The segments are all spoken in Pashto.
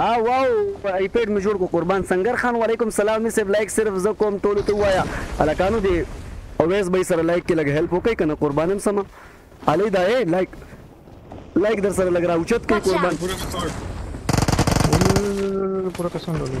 ها واو ایپډ می جوړ کو قربان سنگر خان وعلیکم سلام می سب لایک صرف ز کوم ټول ته وایا الکانو دی اویس بای سره لایک کې لګ هیلپ وکي کنه قربانم سم علی دا اے لایک لایک در سره لګ را اوچت کې قربان پورا کسان ډولې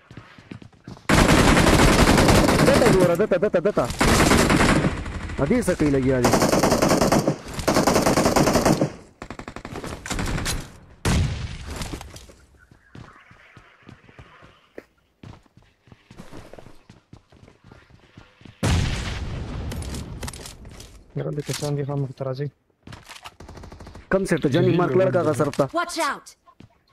ګوره دته دته دته ا دې سکه لګیا دي یاره دې کسان دي هم ترازي کم سیټ جنې مارک لړکا غا سرتا واچ اوټ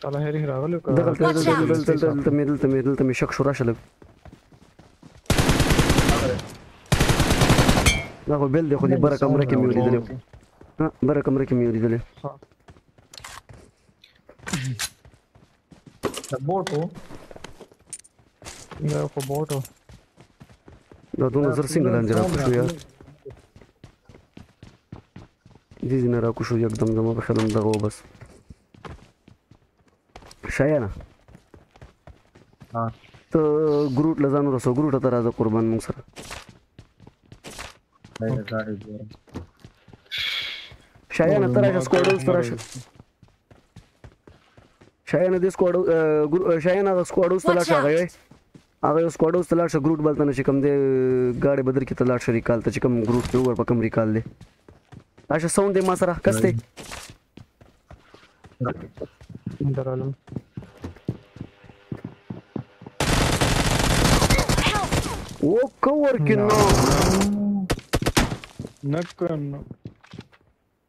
تعالی هری راغلو که دغه دلته دلته دلته دلته مې دلته مې دلته مې شک شو راشه لګ دا خو بل دی خو دې بره کمره کې مې ولیدلی بره کمره کې مې ولیدلی د بوټو دا خو بوټو دا دونه زر څنګه لاندې راکو شو یار دې دې نه راکو شو یکدم زما په خیال همدغه و بس شایانه ته ګروټ له ځان ورسو ګروټ ته راځه قربان مونږ سره شایانه ته راشه سکوډوز ته راشه شاینه د سکواډ شاینه هغه سکواډ اوس تلاش هغه هغه یو سکواډ اوس تلاش ګروټ بلته نشي کوم دی گاډي بدر کې تلاش ریکال ته چې کوم ګروټ ته ور پکم ریکال دی راشه ساوند ما سره کسته درالم او کور کې نو نکنو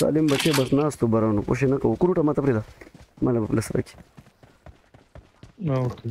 سالم بچه بس ناس تو برانو کوشش نه کو کروټه ماته پرې ده مله په لسره کې نه اوکي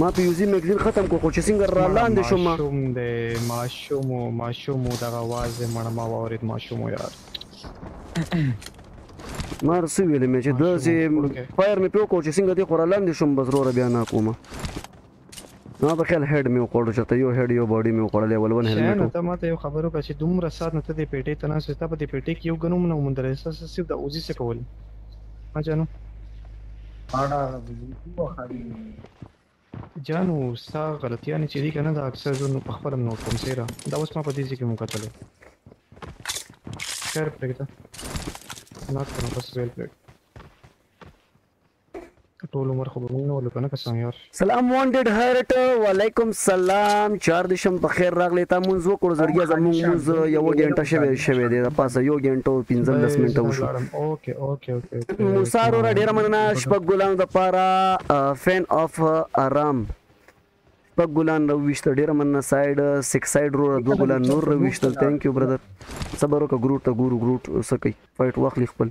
ما پیوزی مګزین ختم کو خو چې څنګه را لاندې شوم ماشوم دی ماشوم ماشوم دغه واز مړه ما واورید ماشوم یار مار څه ویلې مې چې دا چې فایر مې پیو کو چې څنګه دی خو را لاندې شوم بس روره بیا نه کوم ما په خیال هډ مې وخوړ چې ته یو هډ یو باډي مې وخوړلې ول ون هلمټ نه ته ماته یو خبرو کا چې دومره سات نه ته دې پیټې تناسې ته په دې پیټې کې یو غنوم نه ومندل سس سیب د اوزي څه کول ها جانو اړه وو خالي جانو ستا غلطیانې چې دي کنه دا اکثر زه نو په خپل نوټ کوم سیرا دا اوس ما په دې ځکه مو کتلې خیر پرېږده نه کنه بس ویل پرېږده ټول عمر خو به مونږ نه ولو کنه قسم یار سلام وانټډ هرټ وعلیکم سلام چار دې شم په خیر راغلې تا مونږ وکړو زړګیا زمونږ مونږ یو ګنټه شوی شوی دی د پاسه یو ګنټو 15 10 منټه وشو اوکې اوکې اوکې موسی رو ډیر مننه شپږ ګلانو د پاره فین اف آرام شپږ ګلان رويشتل ډیر مننه ساید سکس ساید رو دو ګلان نور رويشتل ثانک یو برادر صبر وکړه ګروټ ته ګورو ګروټ سکی فایټ واخلي خپل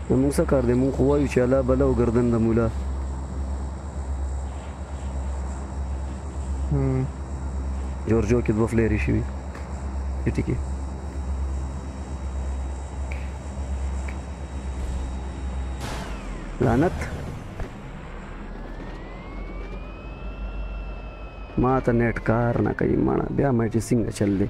نو موږ څه کار دی موږ خو وایو چې الله بلا او ګردن د مولا جورجو کې دوه فلری شوي پټی کې لعنت ما ته نت کار نه کوي مړه بیا مې چې څنګه چل دی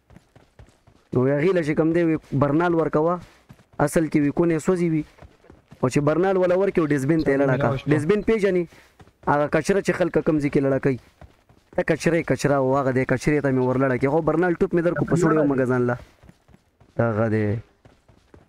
نو هغې له چې کوم دی برنال ورکوه اصل کې وي کونې سوځي وي او چې برنال ولا ورکې او ډسبین ته یې لړه کا ډسبین پیژنې هغه کچره چې خلک کوم ځای کې لړه کوي ته کچره کچره او هغه دی کچرې ته مې ورلړه کې خو برنال ټوپ مې در کو په سوړې ومګه ځان له دغه دی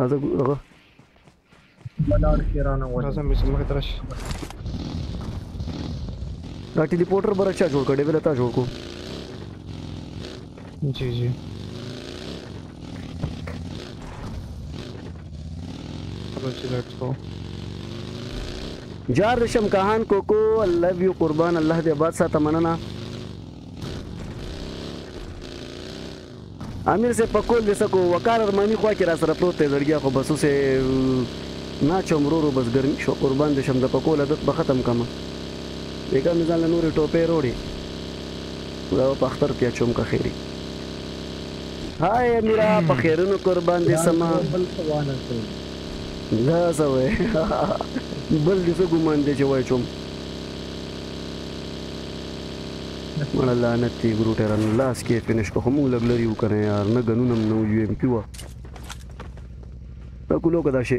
هذا هغه بلار کې رانه وځي راځم چې مخه ترش دا ټلیپورټر برچا جوړ کړي ولا تا جوړ کو جی جی بچی لیټس گو جار رشم کاهان کوکو لو یو قربان الله دې آباد ساته مننه امیر صیب په کول دې څه کوو وقار ارماني خوا کې راسره پروت دی زړګیا خو بس اوس یې نه اچوم ورورو بس ګرمي شوه قربان دې شم د پکول عادت به ختم کړم بېګا مې ځان له نورې ټوپۍ روړې دا به په اختر کې اچوم که خیر وي. هاي اميره په خيرونو قربان دې سمه. يار زه بل څه وانه چوم. دا څه وای بل دې څه ګومان دی چې وای چوم. مړه لعنت دې ګرو ټرن لاس کې فنش که خو مونږ لږ لرې وو کنه یار نه ګنونه هم نه وو یو ایم پی وه دا کولو که دا شی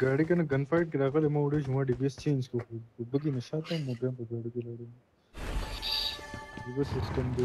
ګاډي کنه ګن فایټ کې راغلی ما وړي شو ما ډي بي اس چینج کو خو بګي نشاته مو بیا په ګاډي کې لړم یو سیستم دی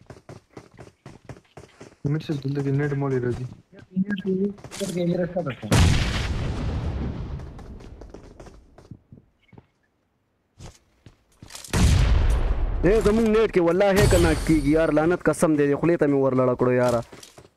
امیر صاحب دلته کې نیټ مولې راځي اے زمونږ نیټ کې والله هیک نه کیږي یار لعنت قسم دې خولې ته مې ورلړ کړو یاره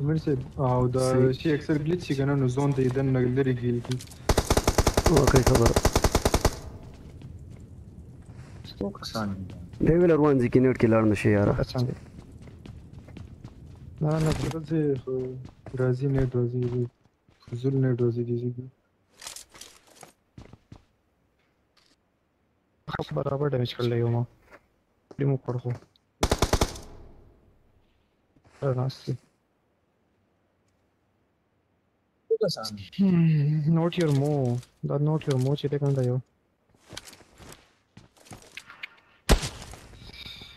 امیر صاحب او د شي اکثر ګلیچ شي کنه نو زون ته دن نګل لري ګیل کی وکړي خبر څو کسان دی ویل روان ځي کې نټ کې لاړ نشي یار نه نه ورځي خو راځي نه راځي دي فزول نه راځي دي خو برابر ډیمیج کړل یو ما دمو کړ خو رناستی نوټ یور مو دا نوټ یور مو چې ته کنده یو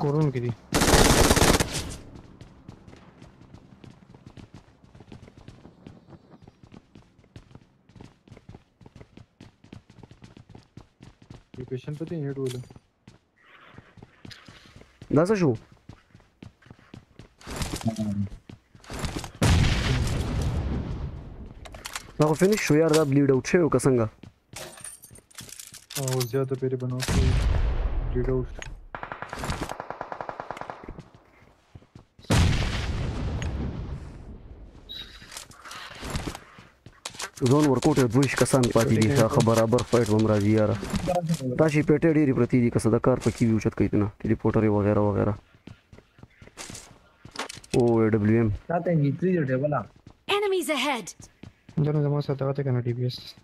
کورونو کې دي لوکیشن پته نه ډول دا څه شو دا خو فینش شو یار دا بلیډ اوټ شوی که څنګه او زیاته پیرې به نه وکړي ډېډه وشو ځون ورکوټ یو دویش کسان پاتې دي ښه برابر فایټ هم راځي یاره تاسې پیټې ډېرې پرتې دي که څه د کار پکې وي اوچت کوي نه ټلیپورټرې وغیره وغیره او ای ډبلیو ایم تاته هیڅ دی ډېبلا انیمیز اهډ دنه زما سره دغه ته کنه ډي بي اس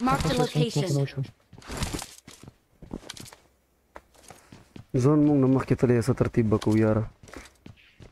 Mark the location. ځون موږ نه مخکې تلې څه ترتیب بکو یاره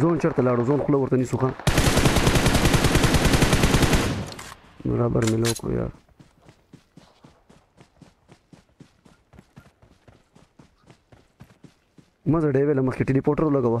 زون چرته لاړو زون خوله ورته نیسو ښه برابر مې لو کړو یار مزه ډېوې له مخکې ټیلیپورټر ولګوه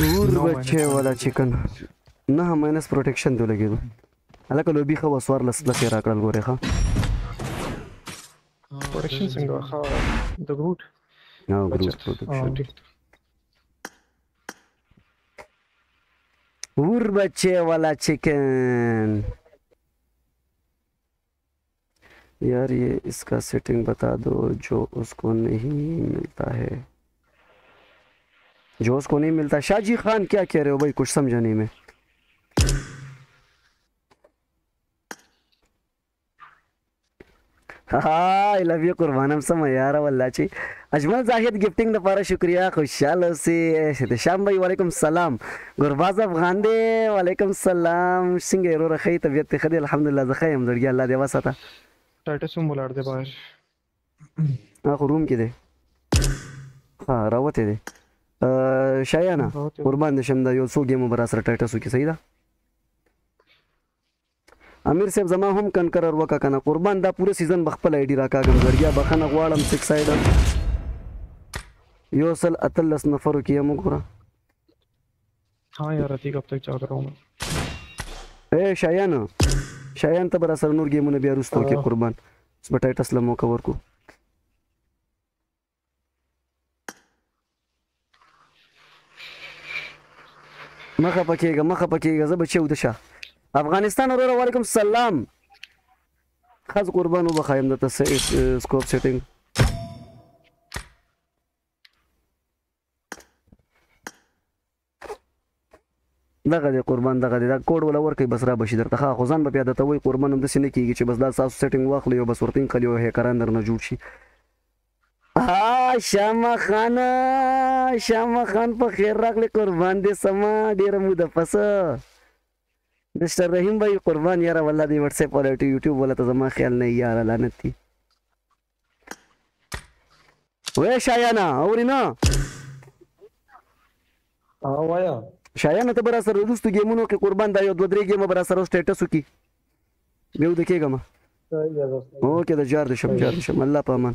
ور بچې ولا چیکن نه ماینس پروټیکشن دی لګیدو هلکه لوبي خو وسوار لس لس را کړل ګوره ښا پروټیکشن څنګه ښا د ګروټ نه ګروټ پروټیکشن ور بچې ولا چیکن यार ये इसका सेटिंग बता दो जो उसको नहीं मिलता है जो उसको नहीं मिलता शाहजी खान क्या कह रहे हो भाई कुछ समझाने में मैं हाँ लव यू कुर्बान हम समझ यार वल्ला ची اجمل زاهد ګفټینګ لپاره شکریا خوشحال اوسې شته شام بھائی وعلیکم سلام ګرباز افغان دی وعلیکم سلام څنګه وروره خې طبیعت ته خدي الحمدلله زه خیم لړګي الله دی وساته سټاټس هم ولړ دی بار اخو روم کې دی ها راوته دی شایانه قربان دې شم دا یو څو ګیمو برا سره ټایټس وکي صحیح ده امیر صاحب زما هم کنکرر وکه کنه قربان دا پوره سیزن بخپل ایډی راکاګم زړګیا بخنه غواړم سکس سایډر یو سل اتلس نفرو کې هم ګوره ها یار تی کب تک چا دروم اے شایان شایان ته بر سره نور گیمونه بیا روستو کې قربان سپټایټس لمو کور کو مخه پکېږه مخه پکېږه زه بچو د شه افغانستان ورور وعلیکم سلام خاص قربان وبخایم د تاسو سکوپ سیټینګ دغه دی قربان دغه دی دا کوډ ولا ورکې بس را بشي درته خو ځان به پیاده ته وای قربان هم داسې نه کیږي چې بس دا تاسو سیټینګ واخلي او بس ورتین کلی او هیکران درنه جوړ شي ها شمع خان شمع خان په خیر راغلی قربان دې سما ډیره موده پس مستر رحیم بھائی قربان یاره والله دې واتس اپ ولا یوټیوب ولا ته زما خیال نه یاره لعنت دی وې شایانه اوري نه وایا شایانه ته برا سره دوستو گیمونو کې قربان دا یو دوه درې گیم برا سره سټیټس وکي یو د کېګم اوکې د جار د شم جار د شم الله په امان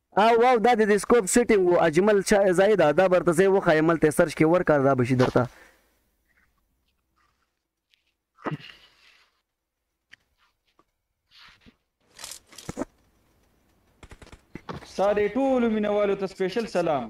آو واو دا دی دی سکوپ سیټینګ وو اجمل چا ځای دا دا برته زه وخایم ملته سرچ کې ور کار دا بشي درته ساده ټول مینوالو ته سپیشل سلام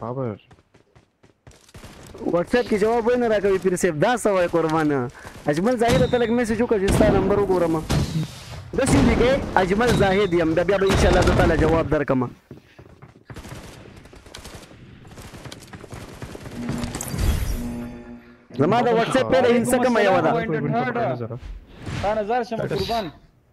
بابر واتس اپ کې جواب وای نه راکوي پیر صاحب دا څه وای قربان اجمل زاهد ته لګ میسج وکړه چې ستا نمبر وګورم د سې لیکه اجمل زاهد یم بیا بیا به ان شاء الله تعالی جواب درکم زما د واتس اپ په هیڅ کومه یو ده تا نظر شم قربان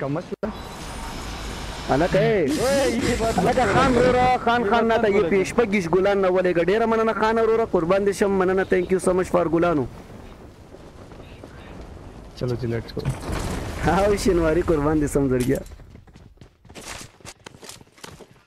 کمسله هلکه ای هلکه خان روره خان خان نه ته یې پی شپږ ویشت ګلان نه ولېږه ډېره مننه خان روره قربان دې شم مننه تینک یو سو مچ فار ګلانو چلو چې لیټس ګو او شینواری قربان دې سم زړګیا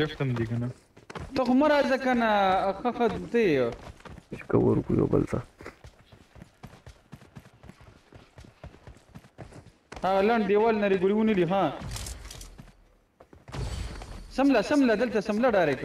لفټم دی کنه ته خو مرا ځکه نه خخه دته یو چې کور کو یو بل ته هغه لند دیوال نری ګوري ونی لی ها سملا سملا دلته سملا ډایرک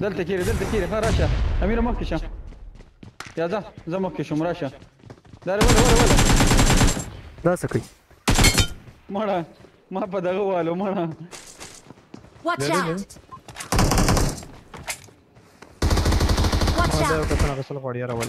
دلته کېره دلته کېره ها راشه امیر مخکې شه یا ځه زه مخکې شوم راشه دا وله وله وله دا څه کوي مړه ما په دغه والو مړه Watch out! Watch out! دا څنګه غسل غوړی راول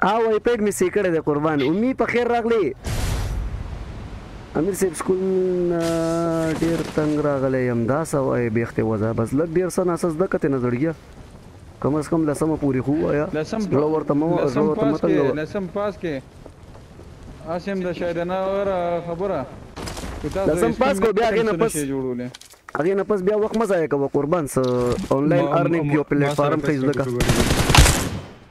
آ وای پیډ می سه کړی دی قربان. امي پخیر راغلې امیر صاحب سکول نه ډیر تنګ راغلی یم دا څه وایې بیخته وځه بس لږ ډیر څه ناڅه زده که ترې نه زړګیه کم از کم لسمه پورې خو ووایه لسم زړه ورته مه وه زړه ورته مه تنګوه لسم پاس کې هسې هم د شایدناور خبره چې تاسو لسم پاس کو بیا هغې نه پس هغې نه پس بیا وخت مه ضایع کوه قربان څه انلاین ارنینګ یو پلیټفارم ښه زده که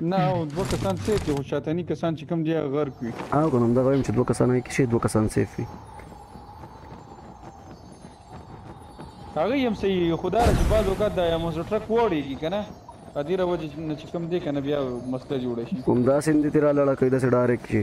نه او دوه کسان سیف دي خو شاتني کسان چې کوم دي هغه غرق وي او که همدغه وایم چې دوه کسان هغه کې شي دوه کسان سیف وي هغه هم صحیح خدا چې بعض اوقات دا یموز ټرک وړيږي کنه په دې راوځي چې کوم دې کنه بیا مسله جوړه شي کوم دا سند تیرا لړه کوي دا سړارک شي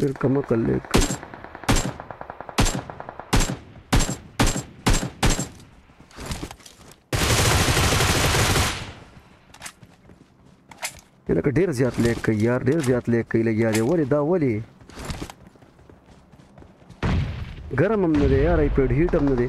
ډیر کم عقل دی کم لکه ډیر زیات لیک کوي یار ډیر زیات لیک کوي لګیا دی ولې دا ولې ګرم هم نه دی یار ایپډ هیټ هم نه دی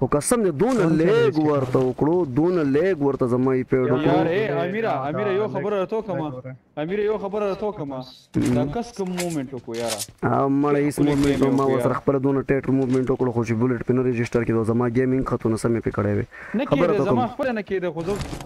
خو قسم دې دونه لېګ ورته وکړو دونه لېګ ورته زما ای پیډ وکړو یار اې امیره امیره یو خبره راتو کما امیره یو خبره راتو کما دا کس کوم موومنټ وکړو یار ا مړ هیڅ موومنټ ما وسره خپل دونه ټیټ موومنټ وکړو خو چې بولټ پینو رجسٹر کړو زما گیمینګ خاتون سمې پکړې وي خبره ته زما خپل نه کېده خو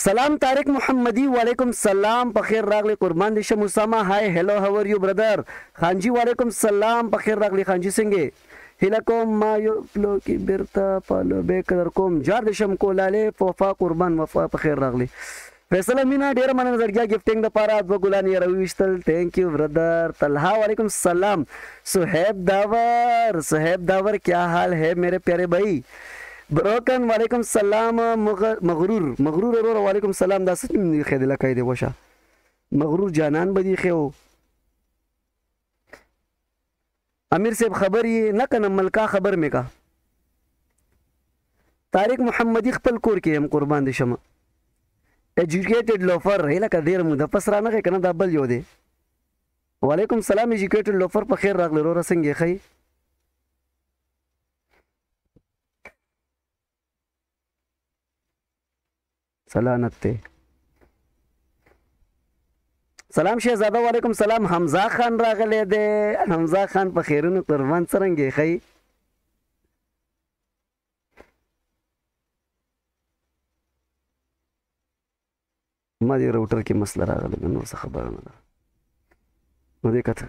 سلام طارق محمدی وعلیکم سلام په خیر راغلی قربان دي شم اسامه هاي هلو هاو ار یو برادر خانجی وعلیکم سلام په خیر راغلی خانجی څنګه هله کوم ما یو پلو کی بیرته پالو به قدر کوم جار دي شم کولاله په وفا قربان وفا په خیر راغلی فیصله مینا ډیره مننه زړګیا ګفټینګ د پاره دوه ګلان یې راوویشتل تینک یو برادر طلحه وعلیکم سلام صہیب داور صہیب داور کیا حال ہے میرے پیارے بھائی بروکن وعلیکم سلام مغرور مغرور ورور وعلیکم سلام دا سچ نه خې دلا کوي دی وشه مغرور جانان بدی خو امیر صاحب خبر یې نه کنه ملکا خبر مې کا طارق محمدي خپل کور کې هم قربان دي شمه ایجوکیټډ لوفر هله کا ډیر مو د پس را نه کنه دا بل یو دی وعلیکم سلام ایجوکیټډ لوفر په خیر راغلی وروره څنګه خی سلانت ته سلام شهزاده وعلیکم سلام حمزه خان راغلی دی حمزه خان په خیرونو قربان څرنګه خی ما دې راوټر کې مسله راغله نو څه خبره نه ده نو دې کته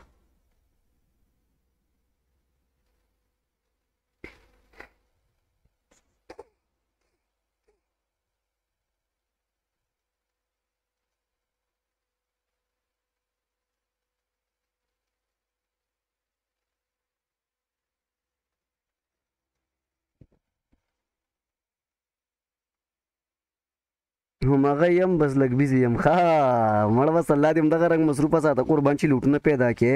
همغه یم بس لګ بیزی یم ښا مړ بس الله دې همدغه رنګ مصروف ساته قربان چې لوټونه پیدا کې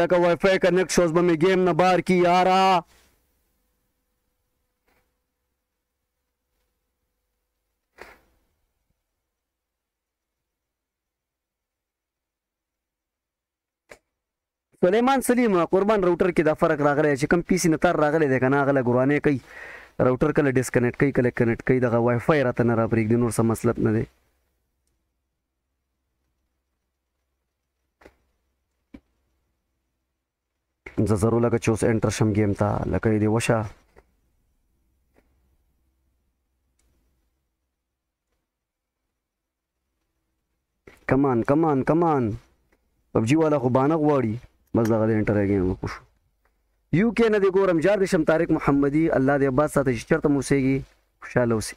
لکه وای فای کنیکټ شوز به مې گیم نه بار کی یارا سلیمان سلیم قربان راوټر کې دا فرق راغلی چې کم پی سي نه تار راغلی دی کنه غله ګرانه کوي راوټر کله ډیسکنیکټ کوي کله کنیکټ کوي دغه وای فای راته نه را پرېږدي نور څه مطلب نه دی زه ضرور لکه چې اوس انټر شم ګیم ته لکه یې دې وشه کمان کمان کمان پبجي والا خو بانه غواړي بس دغه دې انټر ګیم وکړو یو کې نه دې ګورم جار دې شم طارق محمدي الله دې عباس ساته چې چرته موسېږي خوشاله اوسې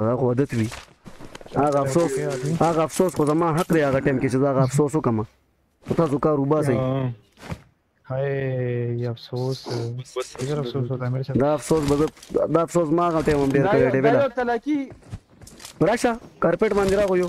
دا خو عادت وي هغه افسوس هغه افسوس خو زما حق دی هغه ټیم کې چې زه هغه افسوس وکم تاسو کار وباسئ هاي افسوس ډیر افسوس وته مې دا افسوس به دا افسوس ما هغه ټیم هم ډیر کړی دی بلا تلاکی راشه کارپټ باندې راغو یو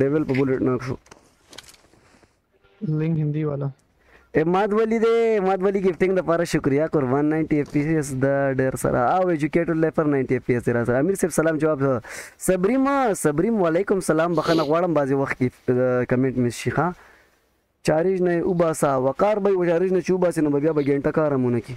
ډیول په بولټ ناک شو لینګ هندي والا اماد ولی دی اماد ولی گیفټینګ د پاره شکریا قربان 90 اف پی اس د ډیر سره او ایجوکیټډ لیفر 90 اف پی اس را سره امیر صاحب سلام جواب صبریم صبریم وعلیکم سلام بخنه غواړم بازي وخت کې کمنټ مې شي ښا چارج نه وباسا وقار به وجارج نه چوباسي نو بیا به ګنټه کارمونه کی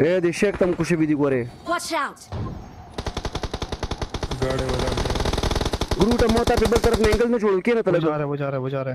اے دې شیخ تم کو شوی دی ګورې. Watch out! ګاډی ولاړ دی. ګروټه مه تا په بل طرف نه انګل نه جوړو کینه ته لګ. وجاره وجاره وجاره.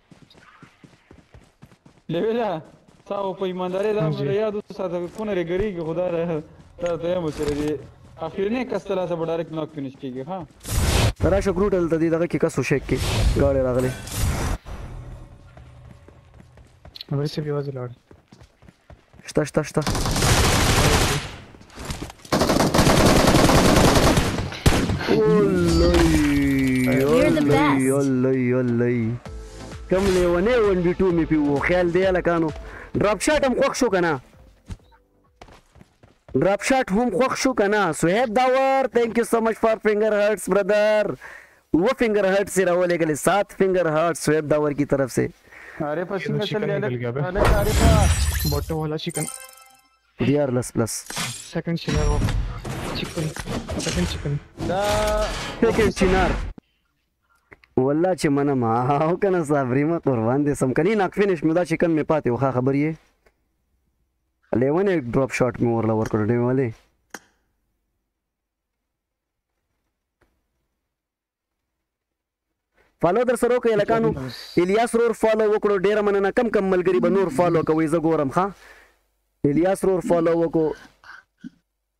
لیولا تا او په ایمانداري دا مې جی یاد وساته کونه لري ګری کې خدا را تا ته مو چې دی اخرینه کس ته لاسه په ډایرکټ نوک فینش کیږي ها راشه ګروټ دلته دی دغه کې کسو شیک کې غاړې راغلي نمبر صاحب یوازې لاړ شته شته شته کم لیونی ون بی ټو می پیو خیال دی الکانو ډراپ شاټ هم خوښ شو کنه ډراپ شاټ هم خوښ شو کنه صہیب داور ثانک یو سو مچ فار فنګر هارټس برادر و فنګر هارټس یې راولېږلې سات فنګر هارټس صہیب داور کی طرف سے اره په څنګه چل دی الک اره په بوټو والا چکن دیار لس پلس سیکنډ چینر و چکن سیکنډ چکن دا سیکنډ چینر والله چې منم او کنه صابری ما قربان دې سم کني ناک فینش مو دا چکن مې پاتې وخا خبرې لیونی ډراپ شاټ مې ورله ورکړ ډېر ولې فالو در سره وکړئ لکانو الیاس رور فالو وکړو ډیره مننه کم کم ملګری به نور فالو کوي زه ګورم ښا الیاس رور فالو وکړو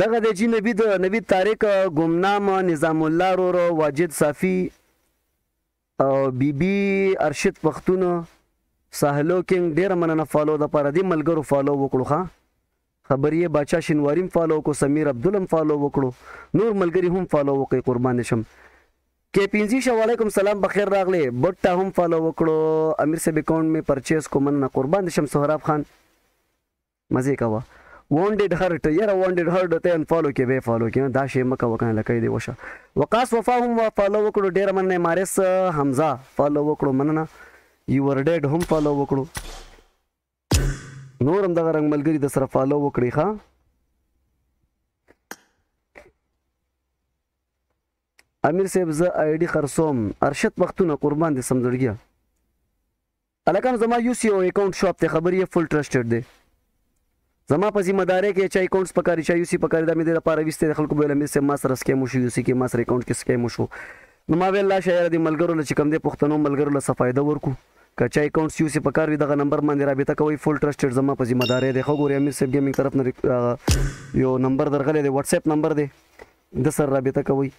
دغه دی چې نبی د نبی طارق ګمنام نظام الله رور واجد صافی او بی بی ارشد پختون ساحلو کینګ ډیر مننه فالو د پر دې ملګرو فالو وکړو ښا خبرې بچا شنواریم فالو کو سمیر عبدالم فالو وکړو نور ملګری هم فالو وکړي قربان شم کې پینځي شو علیکم سلام بخیر راغلی بټا هم فالو وکړو امیر صاحب اکاونټ می پرچیز کو مننه قربان شم سهراب خان مزې کوه وانډیډ هرټ یاره وانډیډ هرټ ته ان فالو کې به فالو کې دا شی مکه وکنه لکه دی وشه وقاص وفا هم فالو وکړو ډیر مننه مارس حمزه فالو وکړو مننه یور ډیډ هم فالو وکړو نورم دغه رنگ ملګری د سره فالو وکړي ښا امیر صاحب زه آی ډی خرڅوم ارشد پښتونه قربان دې سمزړګیا هلکانو زما یو سی او اکاونټ شاپ ته خبرې یې فل ټرسټډ دی زما په ذمہ داري کې چا اکاونټس پکاري چا یو سی پکاري دا مې د لپاره وسته خلکو به لمې سه ما سره سکیم وشو یو سی کې ما سره اکاونټ کې سکیم وشو نو ما ویل لا شاعر د ملګرو لچ کم دې پښتنو ملګرو له صفایده ورکو که چا اکاونټس یو سی پکار وي دغه نمبر باندې رابطه کوي فل ټرسټډ زما په ذمہ داري دی خو ګوري امیر صاحب ګیمینګ طرف نه یو نمبر درغلې دی واتس اپ نمبر دی د سر رابطه کوي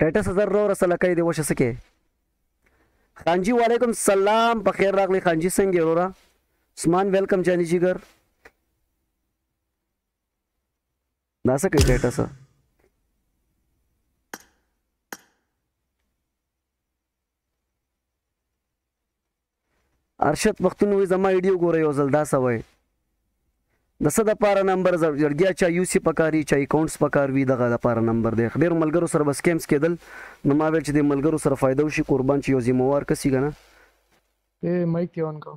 ټټس زر رو رسل کړی دی وشه سکه خانجی وعلیکم سلام په خیر راغلی خانجی څنګه وروره عثمان ویلکم جانی جیګر دا څه کوي ډیټا سره ارشد پښتون وې زما ویډیو ګوره یو ځل دا څه وای د څه د پاره نمبر جړګیا چا یو سی پکاري چا اکاونټس پکار وي دغه د پاره نمبر دی ډیر ملګرو سره بس کیمپس کېدل نو ما ویل چې د ملګرو سره فائدہ وشي قربان چې یو ذمہ وار کسي کنه اے مایک یې اون کو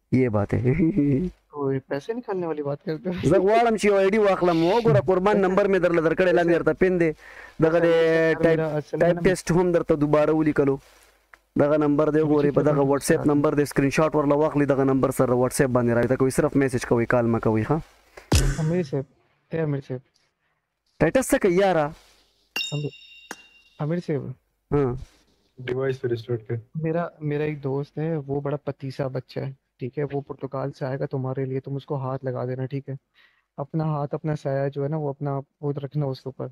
یې باته وای پیسې نکالنے والی بات کر دو زه غواړم چې یو آی ډي واخلم وګوره قربان نمبر مې درل درکړې لاندې درته پین دی دغه د ټایپ ټایپ ټیسټ هم درته دوباره ولیکلو دغه نمبر دی وګورئ په دغه واتس اپ نمبر دی سکرین شاټ ورله واخلي دغه نمبر سره واتس اپ باندې راځي کوي صرف میسج کوي کال مکوي ښه امیر صاحب امیر صاحب ټټس څه کوي یارا امیر صاحब हां डिवाइस पे रिस्टार्ट कर मेरा मेरा एक दोस्त है वो बड़ा पतीसा बच्चा है ठीक है वो पुर्तगाल से आएगा तुम्हारे लिए तुम उसको हाथ लगा देना ठीक है अपना हाथ अपना साया जो है ना वो अपना वो रखना उसके ऊपर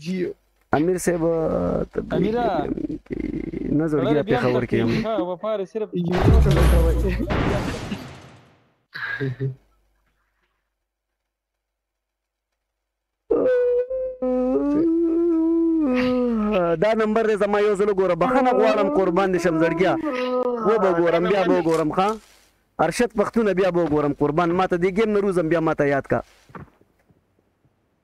جیو امیر صاحب امیر نه زړګی په خبر کې یم ها وپاره صرف انجینرو ته ورکوي دا نمبر دې زما یو ځل ګوره بخنه غواړم قربان دې شم زړګیا و به ګورم بیا به ګورم ښا ارشد پښتون بیا به ګورم قربان ماته دې ګیم نه روزم بیا ماته یاد کا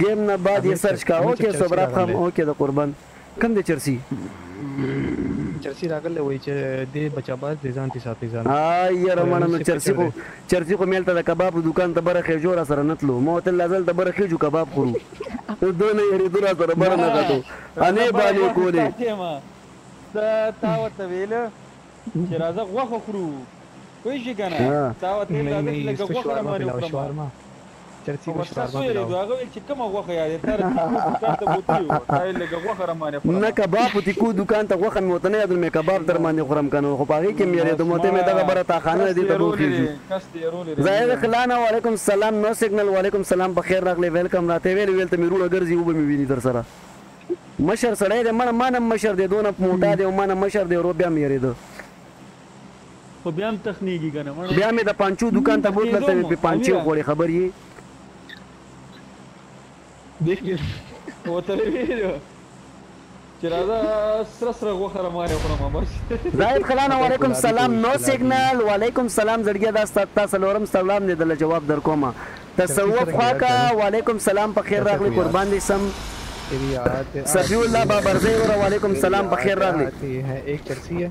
ګیم نه بعد یې سرچ کا اوکه سوبراب خام اوکه د قربان کم دی چرسی. چرسی راغلی وای چه دی بچاباز دی ځان تی ساتی ځان. ها یاره مړه نو چرسی خو چرسی خو میلته د کباب دوکان ته بره خیژو راسره نه تلو مو تل ازل ته بره خیژو کباب خورو نو ده نه یریدو راسره بره نه غتو انې بانې کولې. ته تا ورته ویل چه راځه غوښه خورو پوه شوی کنه تا ورته ویل راځه چه لږه غوښه راباندې وخورمه. چرڅی په وشي ورسره باربا سویلې پلاو. هغه ویل چې کومه غوښه یادې تا رتیکو دوکان ته بوتلی وو تا ویل لږه غوښه رمانې خورم. نه کباب په تیکو دوکان ته غوښه مې ورته نه یادول مې کباب در باندې خورم کنه خو په هغې کې مې یادیدو مورته مې دغه بره تا خانه ده دې ته به وخیزو. ظاهر خلانه وعلیکم سلام نو سیګنل وعلیکم سلام په خیر راغلې ویلکم راته ویل ویل ته مې روڼه ګرځي وبه مې ویني درسره مشر سړی دی مړه مانه مشر دی دونه موټا دی او مانه مشر دی ورو بیا مې یریده. خو بیا هم تخنیږي کنه مړه. بیا مې د پانچو دوکان ته بوتله ته مې پرې پانچې وخوړې خبر یې. دی بیا ورته ویل چې راځه سره سره غوښه له مایه وخورم بس. زاهد خلانه وعلیکم سلام نو سیګنل وعلیکم سلام زړګیه دا ستا تا څلورم سلام دی دله جواب درکوم تصوف خواکه وعلیکم سلام په خیر راغلی قربان دی سم صفی الله بابرزی وروره وعلیکم سلام په خیر راغلی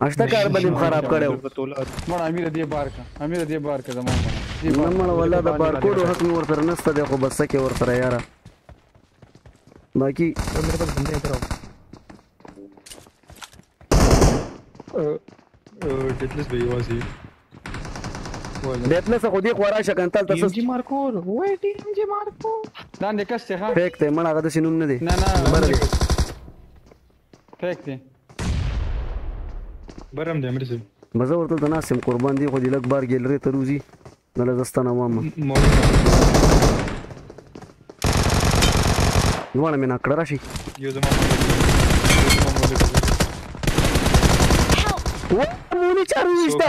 اشته کار به دې خراب کړو مړ امیر دې بار کا امیر دې بار کا زمون نه دې بار مړ ولا د بار کولو حق مې ورته نشته دی خو بس کې ورته یاره باقي ډیتلس به یوازې ډیتلس خو دې خورا شکن تل تاسو ټیم جی مارکور وای ټیم جی مارکور دا نه کس ته ها فیک ته مړه غد شنوم نه دی نه نه بر دی ټریک دی برم دی امیر صاحب مزه ورته ته ناست یم قربان دی خو دې لږ بار ګیلرۍ ته روزي نه له زه ستنه وم مننه دواړه مې ناک کړه راشي یو زما مونی چارو ویشته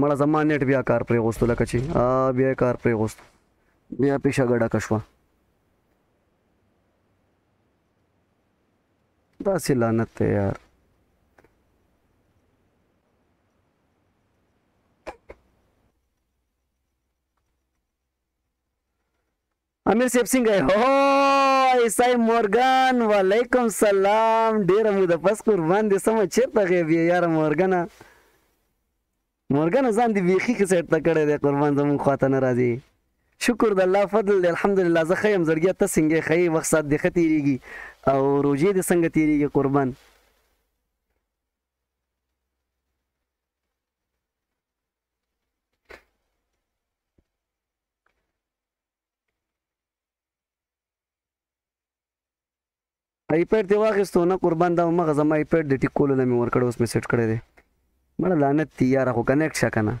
مړه زما نیټ بیا کار پرې غوستو لکه چې آ بیا کار پرې غوستو بیا پیشه ګډه کشوه دا سی لعنت ته یار امیر صاحب څنګه یې هو ایسای مورګان وعلیکم سلام ډیره مو د پس قربان دې سم چیرته غیب یې یار مورګانه مورګانه ځان دې بیخي کې سیټ تکړه دې قربان زمون خواته ناراضي شکر د الله فضل دی الحمدلله زه ښه یم زړګیه ته څنګه ښه یې وخت ساعت دې ښه تېرېږي او روژې دې څنګه تېرېږي قربان ایپډ دی واغستو نه قربان دا مغه زما ایپډ د ټیک کولو نه مې ورکړ اوس مې سیټ کړی دی مړه لعنت دی یار خو کنیکټ شه کنه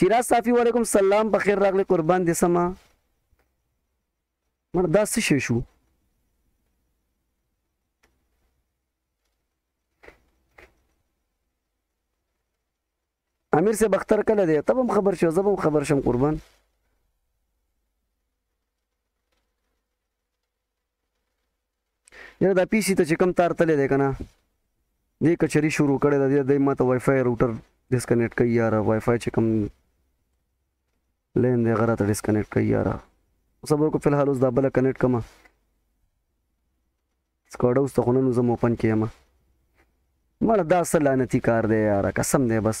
شیراز صافی وعلیکم سلام په خیر راغلی قربان دې سما مړه دا څه شی شو امیر صاحب اختر کله دی ته هم خبر شې زه هم خبر شم قربان یاره دا پی سي ته چې کم تار تللی دی که نه دې کچري شروع کړی دی دی ما ته وای فای روټر ډسکنیکټ کوي یاره وای فای چې کم لین دی غره ته ډیسکنیکټ کړئ یاره صبر کو فلحال اوس دا بل کنیکټ کما سکوډ اوس ته خو نن زم اوپن کیم مړ دا څه لعنتی کار دی یاره قسم دی بس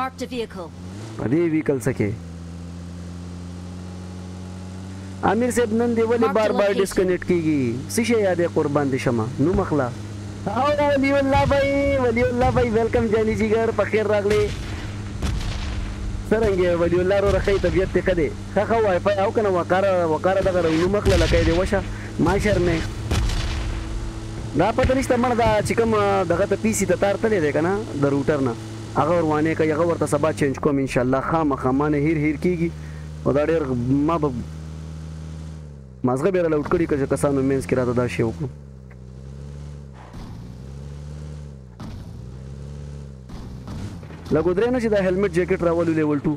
Marked a vehicle. په دې ویکل څه کې. امیر صیب نن دی ولی بار بار ډیسکنیټ کیږی څه شی یادی قربان دی شم نوم اخله. او ولي الله بای ولي الله بای ویلکم جاني جیګر پخیر راغلې څرنګه یې ولي الله روره ښه یې طبیعت دې ښه دی ښه ښه وای فای او کنه وقاره وقاره دغه رنګ نوم اخله لکه یې دې وشه ما شرمې. دا پته نشته مړه دا چی کوم دغه ته پی سی ته تار تلی دی کنه د روټر نه هغه ور وانه کړه هغه ورته سبا چینج کوم ان شاءالله خامخا ما نه هیر هیر کیږی او دا ډیر ما به مازغه بیره لوټ کړی که کسانو مینځ کی راته دا شی وکړو. لږ ودرې نه چې دا هیلمټ جیکټ راولو لیول 2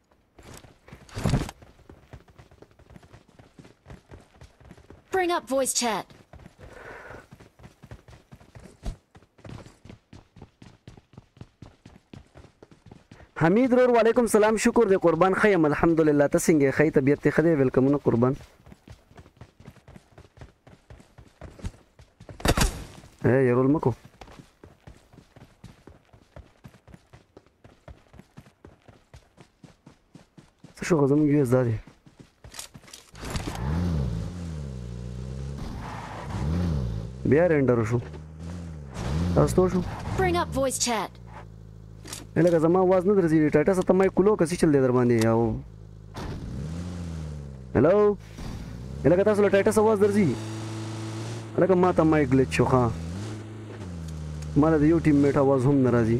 Bring up voice chat. حمید رور وعلیکم سلام شکر دی قربان خیم الحمدلله ته څنګه خی طبیعت ته خدای ویلکمونه قربان اے یرول مکو څه شو که زموږ یو اس دا دی بیا رینډر شو تاسو شو برینګ اپ وایس چیټ لکه زما واز نه درځي ټاټا ستا مې کولو کسي چل دی در باندې او هلو لکه تاسو له ټایټس اواز درځي لکه ما ته مایک ګلیچ شو ښه ما له یو ټیم میټ اواز هم نه راځي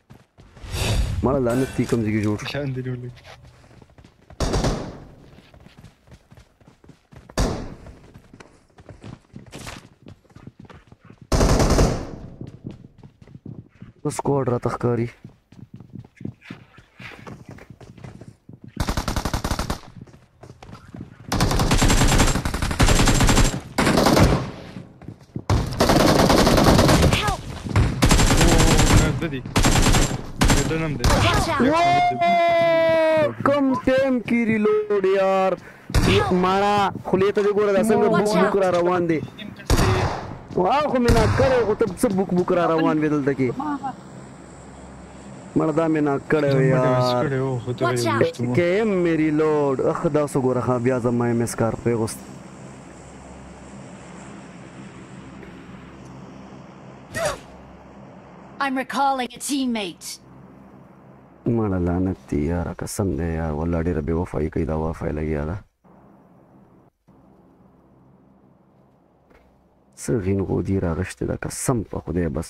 مړه لعنت دې کوم ځای کې جوړ شان دې جوړ لګي نو سکواډ راته ښکاري دي ډنم دي کم ټیم کی ریلوډ یار ماړه خلیه ته ګوره دا څنګه بوک بوک را روان دي واه خو مینا کړو خو ته څه بوک بوک را روان وې دلته کې مړه دا مې ناک کړی وی یار کې ایم مې ریلوډ اخ دا سو ګوره ښه بیا زما ایم اس کار پرې غوست I'm recalling a teammate. مړه لعنت دی یار قسم دی یار والله ډیره بې وفایي کوي دا وفای لګیا ده څه غین غودي راغشتې ده قسم په خدای بس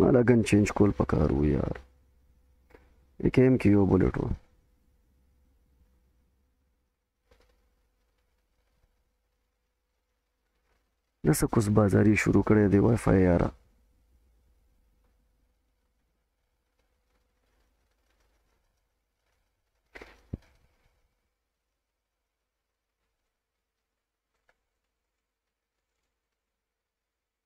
مالا ګن چینج کول پکار وو یار کیم کې یو بولټ وو نه څه کوس بازاري شروع کړی دی وای فای یاره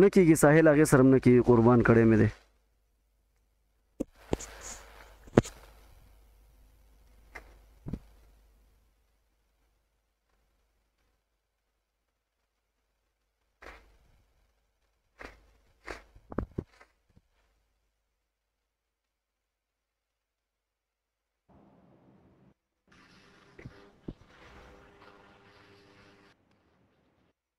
نه کیږي ساحل هغه سره نه کیږي قربان کړي مې دي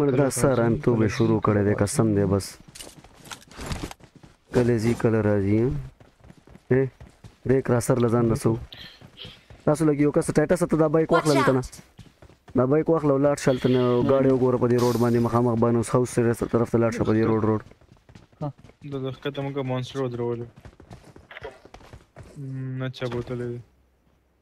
مردا ساران تو به شروع کړی دی قسم دی بس کله زی کله راځي اے دې کراسر لزان رسو تاسو لګي یو کس ټاټا ست دا بایک واخلل کنه دا بایک واخلو لاړ شل تنه گاډي وګوره په دې روډ باندې مخامخ باندې اوس هاوس سره طرف ته لاړ شه په دې روډ روډ د دغه ته موږ مونستر ودرولو نه چا بوتلې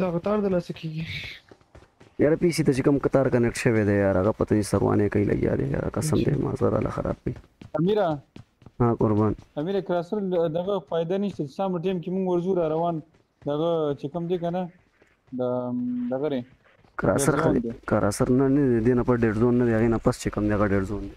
دا غتار د لاسه کیږي یاره پی سی ته چې کوم قطار کنیکټ شوی دی یاره هغه پته نشته روانې کوي لګیا دی یاره قسم دی ما زړه راله خراب کوي امیره ها قربان امیره کراسر دغه فائدہ نشته چې سم ټیم کې مونږ ورزو را روان دغه چې کوم دی کنه د دغه ری کراسر خلی کراسر نه نه دی نه پر ډیر زون نه دی هغه نه پس چې کوم دی هغه ډیر زون دی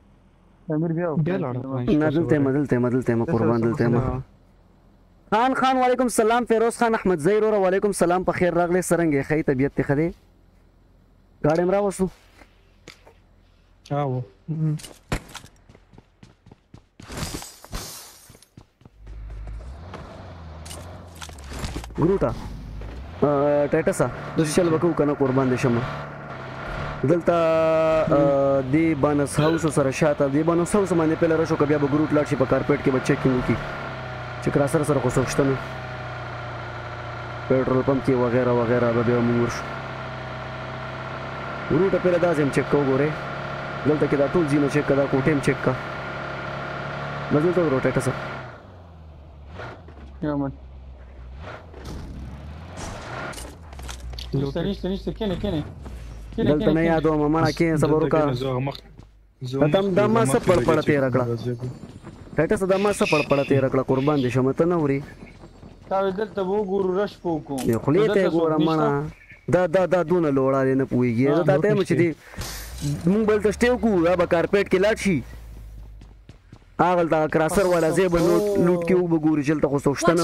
امیر بیا بیا لاړ نه دلته ما دلته ما دلته ما قربان دلته ما خان خان وعلیکم سلام فیروز خان احمد زئی رور وعلیکم سلام په خیر راغلی سرنګ خی طبیعت ته خدي ګاډم را وسو او ګروټا ټایټسا د سوشل وکاو کنه قربان دي شمه دلته د بانس هاوس سره شاته د بانس هاوس باندې پهل راشو کبیا به ګروټ لاړ شي په کارپیټ کې بچی کینو کی چې کراسر سره خو سوښتنه پېټرول پمپ کې وغیرہ وغیرہ به به مونږ ورشو وروټه پيره دا زیم چیک که وګوره دلته که دا ټول زینه چیک که دا کوټه هم چیک که بس دلته وروټه ټه سر یو من نشته نشته نشته کینه کینه دلته نه یادو ممړه کې صبر وکړه زموږ ته دا ما څه پړ پړ تیر کړه ټټه څه دا ما څه پړ پړ تیر کړه قربان دې شم ته نه وري تا دلته وو ګورو رش پو کو نه خلی ته ګور مړه دا دا دا دونه لوړاله نه پويږي زه تا ته مچ دي مونږ بل تشټیو کو دا به کارپیټ کې لاټ شي اغل دا کراسر والا زه به نوټ لوټ کې وګ ګوري چلته خو سوښتنه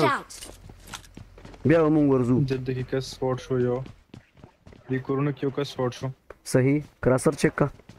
بیا مونږ ورزو جد کې کس سپورټ شو یو دې کورونو کې یو کس سپورټ شو صحیح کراسر چیک کا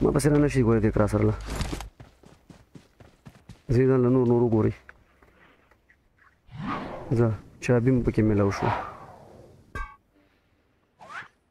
ما پسې را نشي ګورې دې کرا سره له ځې ځان له نور نور وګورئ ځه چابي مو پکې میلاو شو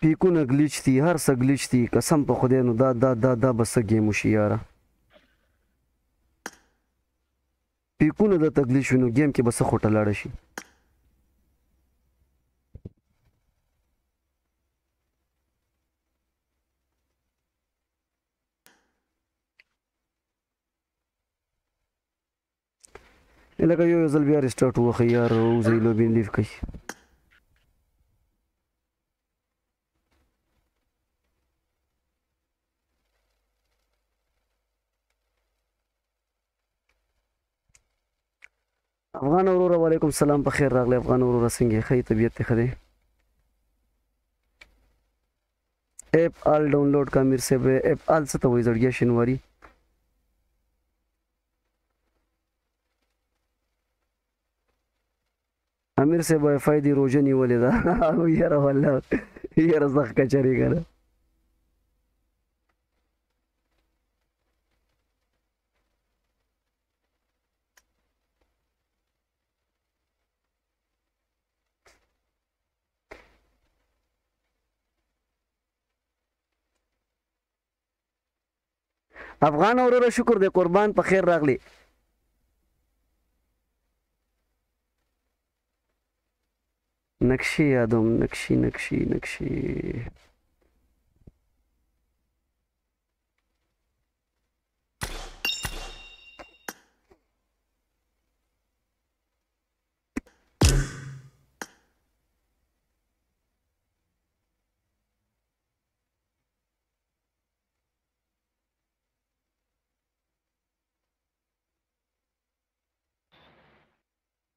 پیکونه ګلیچ دي هر څه ګلیچ دي قسم په خدای نو دا دا دا دا بس گیم وشي یاره پیکونه د تګلیچ وینو گیم کې بس خوټه لاړ شي لکه یو ځل بیا ریسټارټ وخی یار وزي لوبي لیف کوي افغان وروره وعلیکم سلام په خیر راغلی افغان وروره څنګه یې ښه طبیعت دې ښه دی اپ آل ډاونلوډ کا میر صاحب اپ آل څه ته وایي زړګیا شینواري امیر صاحب وای فای دی روزه نیولې ده او یاره والله یاره زخ کچری کنه افغان وروره شکر دې قربان په خیر راغلی نقشې یادوم نقشې نقشې نقشې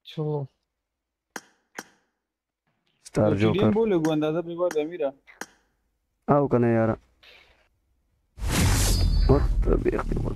چلو ستار جو کر بوله گو اندازه به باد امیرا او کنه یارا وخت به اختیار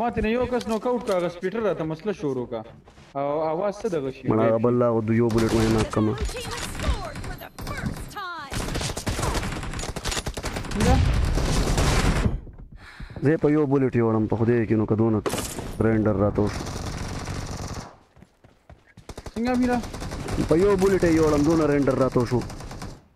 ما ته نه یو کس نو کاوټ کاغه سپیټر راته مسله شروع کا او اواز څه دغه شي مړه غبل لا غو یو بلټ مې نه کما زه په یو بلټ یوړم په خوده کې نو کدونه برندر راتو څنګه میرا په یو بلټ یوړم دونه رندر راتو شو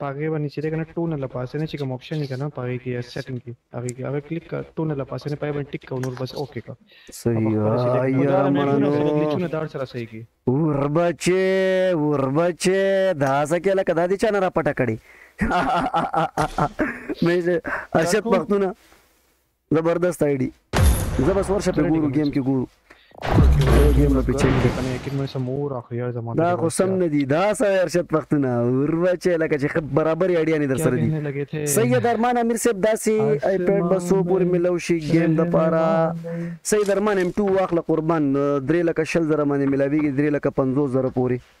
په هغې باندې چې دی کنه ټونه له پاسه نه چې کوم اپشن یې کنه په هغې کې سیټینګ کې هغې کې هغه کلیک کړه ټونه له پاسه نه پای باندې ټیک کو نور بس اوکې کړه صحیح یا مړنو ګلیچونه دار سره صحیح کی وربچه وربچه دا ځکه لکه دا دي چانه را پټه کړي مې ارشد پښتونه زبردست آیډي زه بس ورشه په ګورو گیم کې ګورو یو گیم به پچې کړې کنه یقین مې سم اور اخو یار زما دا خو سم نه دی دا سره ارشد پښتونه اور بچې لکه چې خب برابر اړیا نه در سره دی سید ارمان امیر صاحب داسې آیپډ بسو پورې ملو شي گیم د پاره سید ارمان ام2 واخله قربان درې لکه شل زره باندې ملاویږي درې لکه 50 زره پورې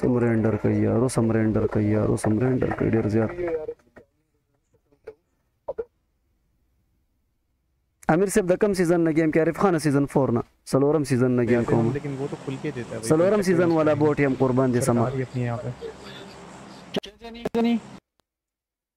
سمرینډر کوي یارو سمرینډر کوي یارو سمرینډر کوي ډیر زیات امیر صاحب د کم سیزن نه گیم کې عارف خان سیزن 4 نه سلورم سیزن نه گیم کوم لیکن وہ تو کھل کے دیتا ہے سلورم سیزن والا بوٹ ہم قربان دے سما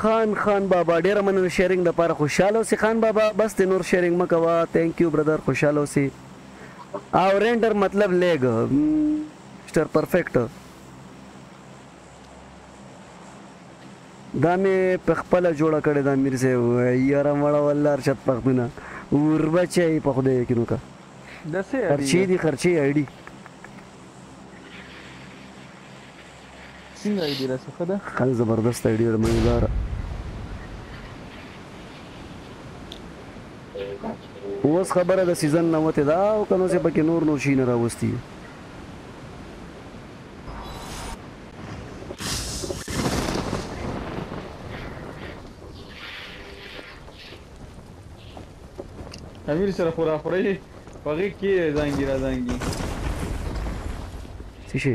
خان خان بابا ډیره مننه شیرینګ لپاره خوشحاله اوسې خان بابا بس دی نور شیرینګ مه کوه تینک یو برادر خوشحاله اوسې او رینډر مطلب لیګ مسټر پرفیکټ دا مې په خپل جوړه کړې دا میر صاحب یاره مړه والله ارشد پښتونه وربچه یې په خدای یقین وکړه خرچې دي خرچې ایډي څنګه ایډی راشه ښه ده. خل زبردست دی ډیر مزدار. اوس خبره د سیزن نه وتې ده او کنه اوس یې پکې نور نور شیونه راوستي دي. امیر سره خورا خورې په غیږ کې یې زانګي را زانګي. څه شی؟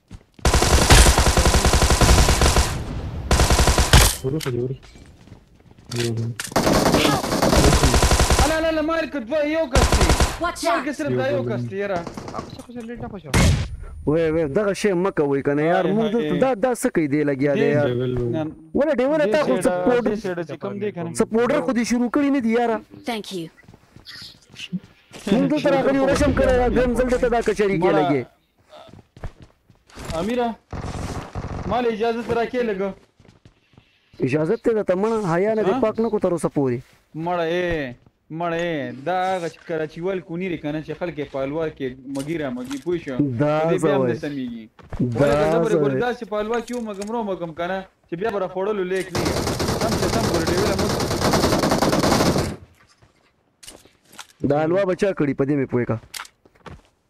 وروسته دی وروسته انا انا انا مارک دوه یو کس دی مارک صرف دا یو کس دی یاره هغه څه خو لیټ نه خوښه وې وې دغه شی مکه وای کنه یار موږ دا دا څه کوي دی لګیا دی یار ولا دی ولا تا خو سپورټ څه پودر خو دې شروع کړی نه دی یار ثانک یو موږ دلته راغلی ورشم کړی دا دویم ځل دلته دا کچهري کې لګي امیره مال اجازه ترا کې لګ اجازه ته د تمنه حیا نه پاک نه کو تر اوسه پوری مړ اے مړ اے دا هغه چې کراچي ول کو نیری کنه چې خلک په الوا کې مګیره مګی پوي شو دا بیا هم سميږي دا زبر ګردا چې په الوا کې مګم رو مګم کنه چې بیا بر فوړلو لیک نه هم چې سم ګرډي ولا مو دا الوا بچا کړی په دې مې پوي کا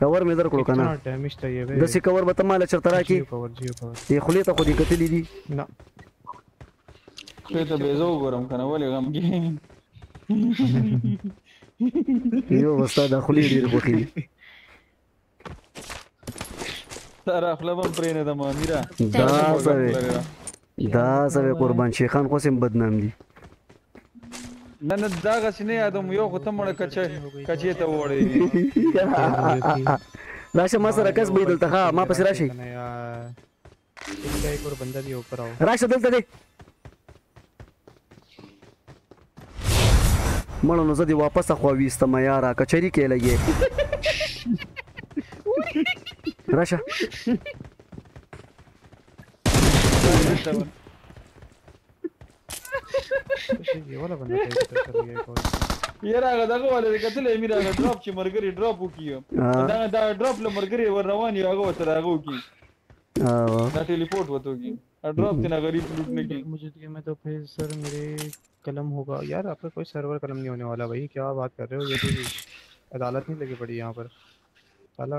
کور مې درکړو کنه اتنا ټایم شته یې به داسې کور به ته مال چرته راکې جیو کور جیو کور دې خولې ته خو دې کتلې دي نه خولې ته به زه وګورم کنه ولې غمګین یو وستا د خولې ډېر خوښې دي سره خپل هم پرې نه د مامیرا دا سره دا سوې قربان شیخان خو سم بدنام دي نه نه دا غسی نه یادوم یو خو ته مړه کچه کچې ته وړې راشه ما سره کس به دلته ښه ما پسې راشي راشه دلته دی مړه نو زه دې واپس خوا ویستم یاره که چري کې لګې راشه دا یې څه ډول څه شي یو لا بنده کوي ته سره یې کوي یې راغه دغه ولې کتل یې میرا غ ډراپ چې مرګري ډراپ وکیو دا دا ډراپ له مرګري ور روان یو هغه سره هغه وکی دا ټلیپورټ وته کی ډراپ تینا غریب لوټ نه کی مجھے دې میں تو پھر سر میرے قلم ہوگا یار آپ کا کوئی سرور قلم نہیں ہونے والا بھائی کیا بات کر رہے ہو یہ کوئی عدالت نہیں لگی پڑی یہاں پر سالا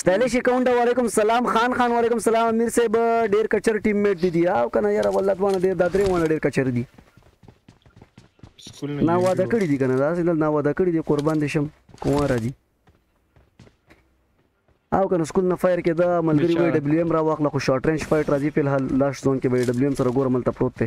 ستایلې شي کونډه وعلیکم سلام خان خان وعلیکم سلام امیر صاحب ډیر کچر ټیم میټ دي دي او کنه یاره والله دوانه ډیر دا درې وانه ډیر کچر دي نه واده کړی دي کنه دا سیل نه واده کړی دي قربان دي شم کومار دي او کنه سکول نه فایر کې دا ملګری وی ډبلیو ایم را واخله خو شارټ رینج فایټ راځي په الحال لاش زون کې به ډبلیو ایم سره ګورم تل پروت ته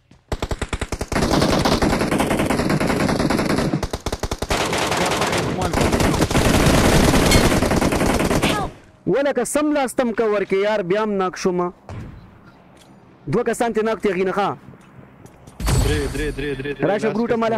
ولکه سم لاس تم کا ورکه یار بیا هم ناک شوم دوه کسان ته ناک تیغینه ښه درې درې درې درې راشه ګروټه مالا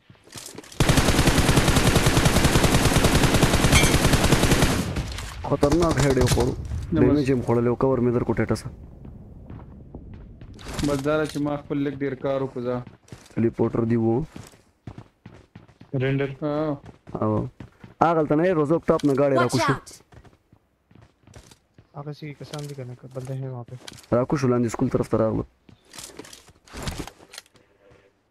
خطرناک هيډ يې وخوړو ډيميج يې هم خوړلی و کور مې درکړو ټيټسه. بس دا ده چې ما خپل لږ ډېر کار وکړو ځه. ټليپورټر دي وو. رينډر. او هغلته نه روزوب ټاپ نه ګاډی راکوز شو. هغه سي کسان دي کنه بنده هي واه په. راکوز شو لاندې سکول طرف ته راغلو.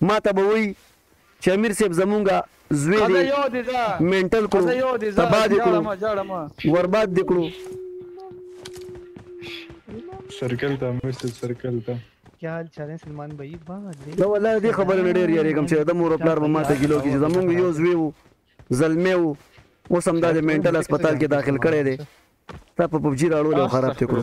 ماته به وایی چی امیر صیب زمونږ زوی دی مینټل کړو تباه دی کړو ورباد دی کړو. سرکل ته امیر صیب سرکل ته. کیا حال چال هې سلمان بایی واه دې. زه والله دې خبرې نه ډېر یریږم چې د مور او پلار به ماته ګیله وکړي چې زمونږ یو زوی وو زلمی وو اوس همدا د مینټل هسپتال کې داخل کړی دی تا په پبجی راړولی او خراب ترې کړو.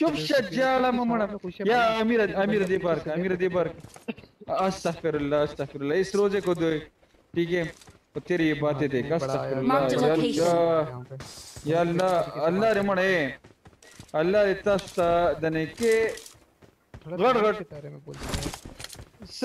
چوپ شه جاړه مه مړه یا امیر امیر دې بار امیر دې بار استغفر الله استغفر الله اس روزه کو دوی ٹھیک ہے تیری یہ باتیں دیکھ استغفر اللہ یا اللہ اللہ رے مڑے اللہ رے تاسو ته د نیکه غړ غړ س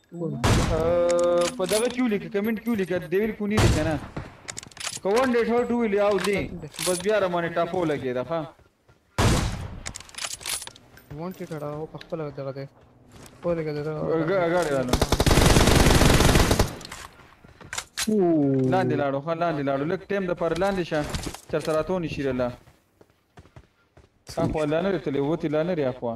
په دغه کیو لیکه کمنټ کیو لیکه دیول کونی دی کنه کوان ډیټ هر ټو ویلی او دی بس بیا را باندې ټاپو لګی دا ښا وان ټی ټړا او په خپل دغه دی په لګه دغه غاړه رالو لاندې لاړو خا لاندې لاړو لک ټیم د پر لاندې شه چر تراتو نشیرلا اخوا لاندې تلې وتی لاندې اخوا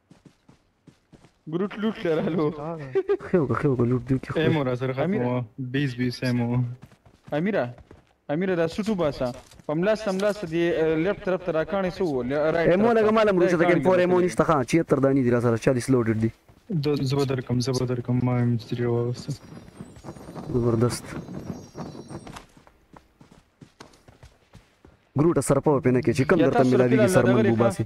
ګروټ لوټ لرالو خو خو لوټ دی کې امو را سره ختم 20 20 امو امیرا امیرا دا سټو باسا پملاس تملاس دی لیفت طرف ته راکانې سو رائټ امو لګه مال مرسته ته کې پور امو نشته خان 76 دانی دی را سره 40 لوډډ دی د زبر در کم زبر در کم ما ام جی راوسته زبردست ګروټ سره په پنه کې چې کم درته ملاویږي سرمن بوباسي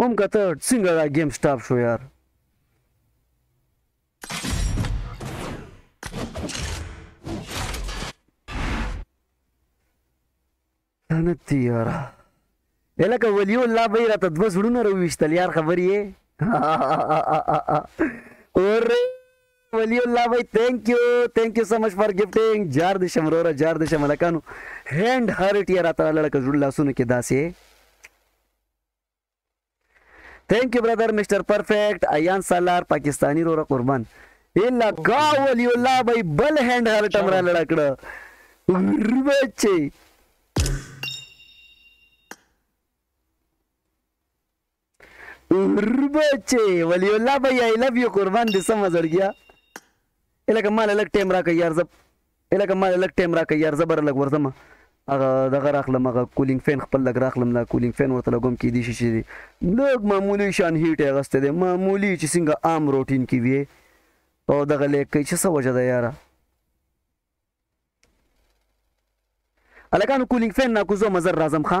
اوم کته څنګه دا گیم سٹاپ شو یار لعنت دی یاره الکه ولی الله به راته دوه زړونه راويشتل یار خبرې اور ولی الله بھائی تھینک یو تھینک یو سو مچ فار گفټینګ جار دې شم وروره جار دې شم لکانو هند هارټ یې راته لړک زړه لاسونو کې داسې ثانک یو برادر مستر پرفیکټ ایان سالار پاکستانی روره قربان الا کا ولی الله بای بل هند هر ټمرا لړا کړه ربچی ربچی ولی الله بای آی لو یو قربان دې سم زړګیا الکه مال لک ټیم راکې یار زب الکه مال لک ټیم راکې یار زبر لګ ورزم هغه دغه راخلم هغه کولینګ فین خپل لګ راخلم لا کولینګ فین ورته لګوم کې دي شي لګ معمولی شان هیټ اغسته دي معمولی چې څنګه عام روټین کې وي او دغه لیک چې څه وجه ده یاره الکانو کولینګ فین نا کوزو مزر راځم ښا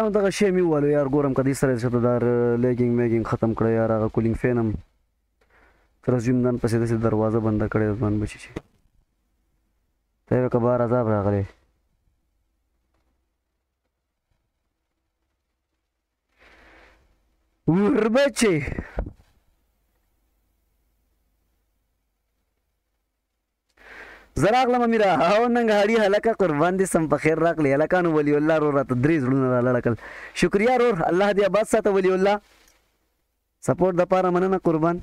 هم دغه شی مې وویل یار ګورم که دې سره یې شته دا لیګینګ میګینګ ختم کړه یار هغه کولینګ فین هم تر زویم ځان پسې داسې دروازه بنده کړې ځوان بچي چې ته یې که بار عذاب راغلی ور بچې زه راغلم امیره او ننګهاړي هلکه قربان دې سم په خیر راغلې هلکانو ولی الله رور راته درې زړونه را لړه کړل شکریا رور الله دې آباد ساته ولی الله سپورټ د پاره مننه قربان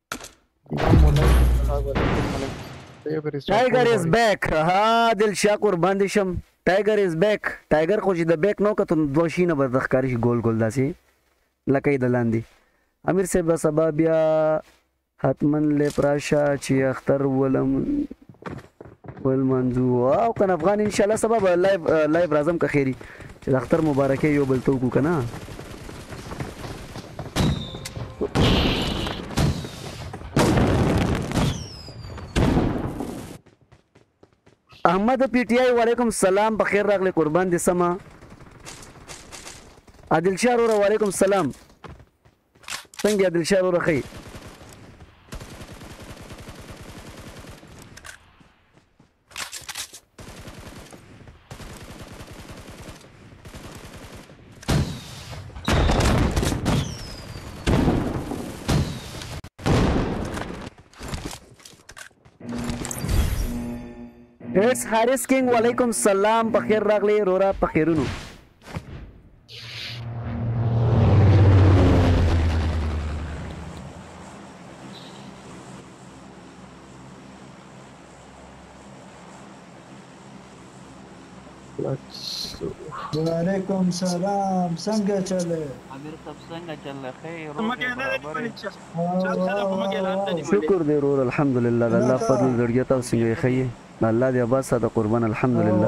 ټایګر از بیک ها دل شا قربان دي شم ټایګر از بیک ټایګر خو چې د بیک نو کته دوه شي نه بد ښکاری شي ګول ګول داسي لکه د لاندې امیر صاحب سبا بیا حتمن لپراشه چې اختر ولم ولمانځو او کنه افغان ان شاء الله سبا به لایو لایو راځم که خیری چې د اختر مبارکي یو بل تو کو کنه احمد پی ټی آی وعلیکم سلام بخیر راغلی قربان دې سما عادل شاه وروره وعلیکم سلام څنګه یې عادل شاه وروره ښه یې اس حارس کینګ وعلیکم سلام په خیر راغلی رورا په خیرونو وعلیکم سلام څنګه چل امیر صاحب څنګه چل خې روغ برابر شکر دې رور الحمدلله د الله خپل زړګي تاسو څنګه خې الله دې آباد ساته قربان الحمدلله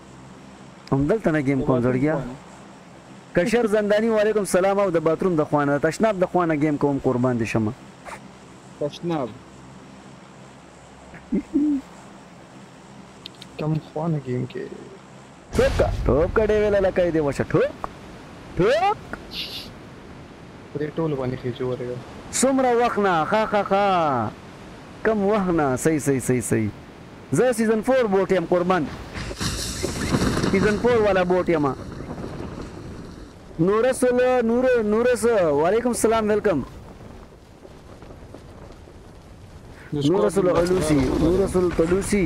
هم دلته نه ګیم کوم زړګیا کشر زندانی وعلیکم سلام او د باتروم د خوانه د تشناب د خوانه ګیم کوم قربان دي شمه تشناب کم خوانه ګیم کې ټوپ کا ټوپ کا ډې ویل لکه دې وشه ټوپ ټوپ دې ټول باندې کې جوړ یو سمره وخت نه خا خا خا کم وخت نه صحیح صحیح صحیح صحیح زه سیزن فور بوټ یم قربان سیزن فور والا بوټ یم نورس ول نور نورس وعلیکم السلام ویلکم نورس ول علوسی نورس ول طلوسی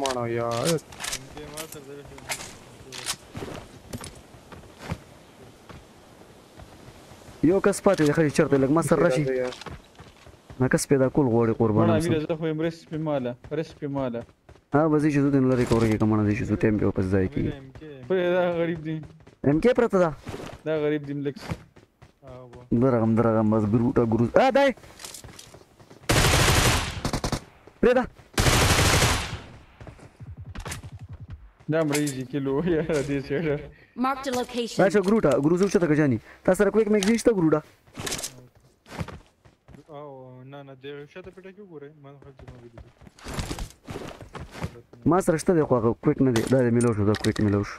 مړه یار دې ما سره دې شو یو کس پاتې دی خلی چرته لګ ما سره راشي ما کس پیدا کول غوړي قربان مړه امیر زه خو ایم ریس په مالا ریس په مالا ها بزی چې زو تن لری کورګه کمنه دي چې زو ټیم په واپس ځای کی دا غریب دی ایم کې پرته دا دا غریب دی ملکس درغم درغم بس ګرو ټا ګرو ا دای پرېدا دا مریضی کیلو یاره دې سیډر مارک د لوکیشن راشه ګرو ټا ګرو زو شته کجانی تاسو سره کویک میګزین شته ګرو ټا او نه نه دې شته پټه کې ګوره ما خو چې ما ویلي دي ما سره شته دی خو هغه کویک نه دی دا ملو شو دا کویک ملو شو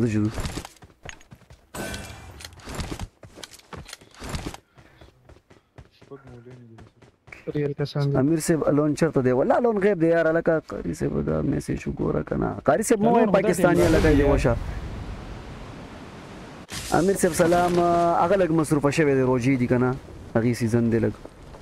Dur canım. شپږ مولې نه دي رسېدلي ډېر کسان دي امیر صاحب الون چرته دی ولا الون غیب دی یار لکه قاری صاحب دا میسج وګوره کنه قاری صاحب مو پاکستاني لکه دی وشه امیر صاحب سلام هغه لګ مصروف شوی دی روجي دي کنه هغه سیزن دی لګ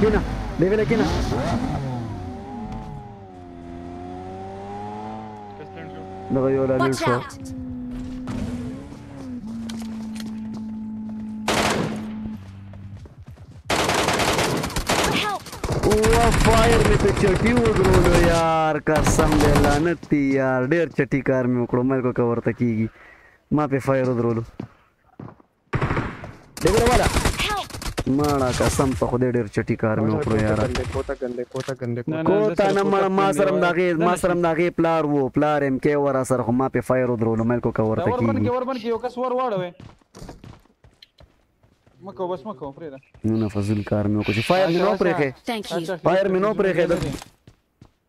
کینه دی ویل کینه دغه یو لامل شو وا فایر می ته چټي وګرولو یار قسم دی لعنت دی یار ډیر چټي کار می وکړو مې کو کور ته کیږي ما په فایر وګرولو دیګره والا ماړه قسم په خدای ډیر چټي کار مې وکړو یاره کوتا ګندې کوتا ګندې کوتا نه مړ ما سره داغه ما سره داغه پلار وو پلار ام کې ورا سره خو ما په فایر درولو مې کو کور تکي وربن کې وربن کې یو کس ور واړوي مکو بس مکو پرې دا نه نه فضل کار مې وکړو فایر مې نو پرې کې فایر مې نو پرې کې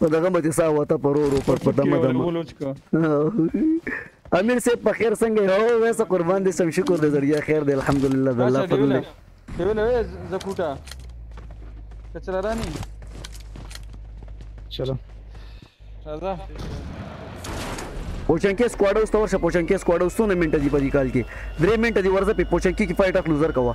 په دغه مچ سا وته پرورو پر په دمه دمه امیر صاحب په خیر څنګه یو وسه قربان دي سم شکر دې زړګیا خیر دې الحمدلله د الله فضل دې ویل وې زکوټا کچرا رانی چلو راځه پوچنکی سکواډ اوس تور شه پوچنکی سکواډ اوس څونه منټه دی په دې کال کې درې منټه دی ورځه په پوچنکی کې فایټ اخلو زر کوه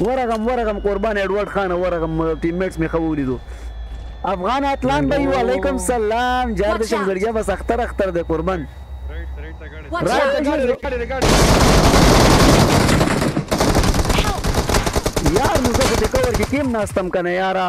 ورغم ورغم قربان ایډورډ خان ورغم ټیم میټس می خو ولیدو افغان اتلان به یو علیکم سلام جار د شم زړګیا بس اختر اختر د قربان یار نو زه خو په کور کې کیم ناستم کنه یارا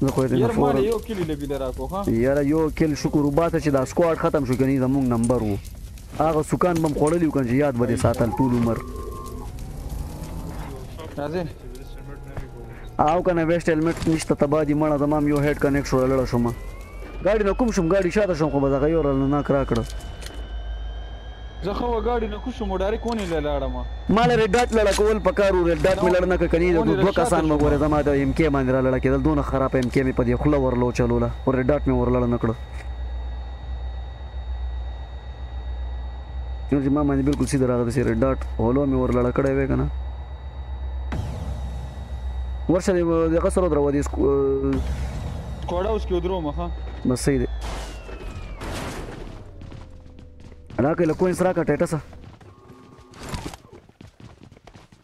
زه خو دې نه یار مال فورن یو کلی لګی لرا کو ها یاره یو کل شکر وباسه چې دا سکواډ ختم شو کني زمونږ نمبر وو هغه سکان بم خوړلی وکړ چې یاد به دې ساتل ټول عمر راځي او کنه ویسټ هیلمټ نشته تبا دي مړه زمام یو هډ کنیکټ شو لړ شوم ګاډي نه کوم شوم ګاډي شاته شوم خو به دغه یو رل نه کراکړه زه خه وګاډی نه کوشم و ډاریک ونی له لاړم. ماله ریډ ډاټ لړه کول پکار وو ریډ ډاټ مې لړ نکړ کنی د دوه کسان به ګوره زما د ایم کیی باندې را لړه کیدل دونه خراب ایم کیی مې په دې خوله ورله وچلوله خو ریډ ډاټ مې ور لړ نکړ. نور ما باندې بالکل سیده راغی داسې ریډ ډاټ هولو مې ور لړه کړی وی کنه ورشه دغه سره درو دې کوډه اوس کې درو مخه بس صحیح دی راکه له کوینس راکه ټټسه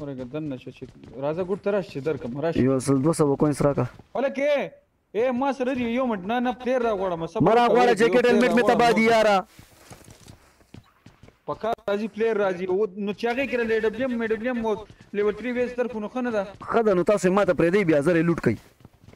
ورګه دن نشه چې راځه ګډ تراش چې درکم راش یو سل 200 کوینس راکه ولکه اے ما سره دی یو منټ نه نه پلیر را غواړم سب مرا غواړه جیکټ هلمټ می تبا دی یارا پکا راځي پلیر راځي او نو چاغه کړه لې ډبلیم می ډبلیم مو لیول 3 ویس تر خو نه خنه ده خدای نو تاسو ماته پرې دی بیا زره لوټ کړي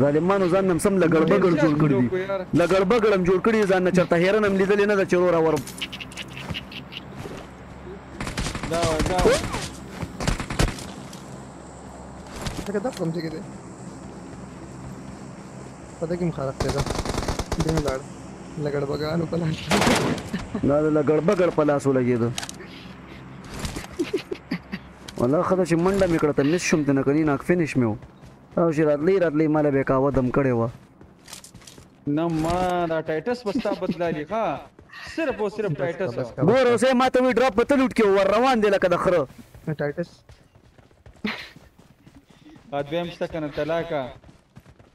ظالمانو ځان نم سم لګړبګړ جوړ کړی دی لګړبګړ هم جوړ کړی ځان نه چرته هیرن هم لیدلې نه ده چې روره ورم دا وای دا وای څنګه دا کوم ځای کې دی پته کوم خراب دی دا دین لاړ لګړبګانو په لاس دا لګړبګړ په لاس ولګېدو ولا ښه ده چې منډه مې کړه ته مس شوم ته نه کني ناک فنش مې و. او چې راتلې راتلې ماله به قهوه دم کړې وه. نه ما دا ټایټس به ستا بدلالي ښه صرف او صرف ټایټس. ګوره اوس ای ماته وي ډراپ په ته لوټ کې و ور روان دی لکه د خره. ټایټس. ها دویم شته کنه طلاقه.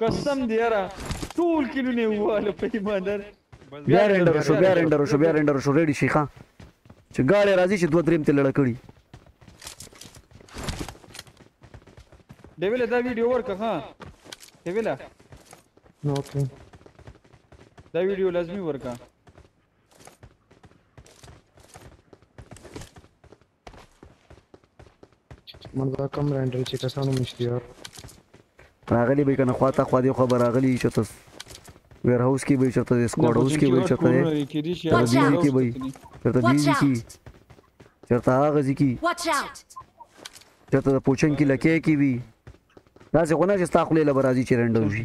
قسم دی یاره ټول کلونه واله په ایماندار بیا رینډر شو بیا رینډر شو بیا رینډر شو ریډي شي ښا چې ګاړې راځي چې دوه دریم ته لړ کړي دیوله دا ویډیو ورکه ها دیوله نو اوکې دا ویډیو لازمی ورکه من دا کم رینډر چې کسانو مشته یار راغلی به کنه خواته خو دې خو راغلی چې تاسو ویر هاوس کې به چرته دې سکواډ هاوس کې به چرته دې کې دي شي هغه کې به چرته دې شي چرته هغه ځکی چرته د پوچن کې لکه کې وي دا څه خو نه چې تاسو له برازي چې رندو شي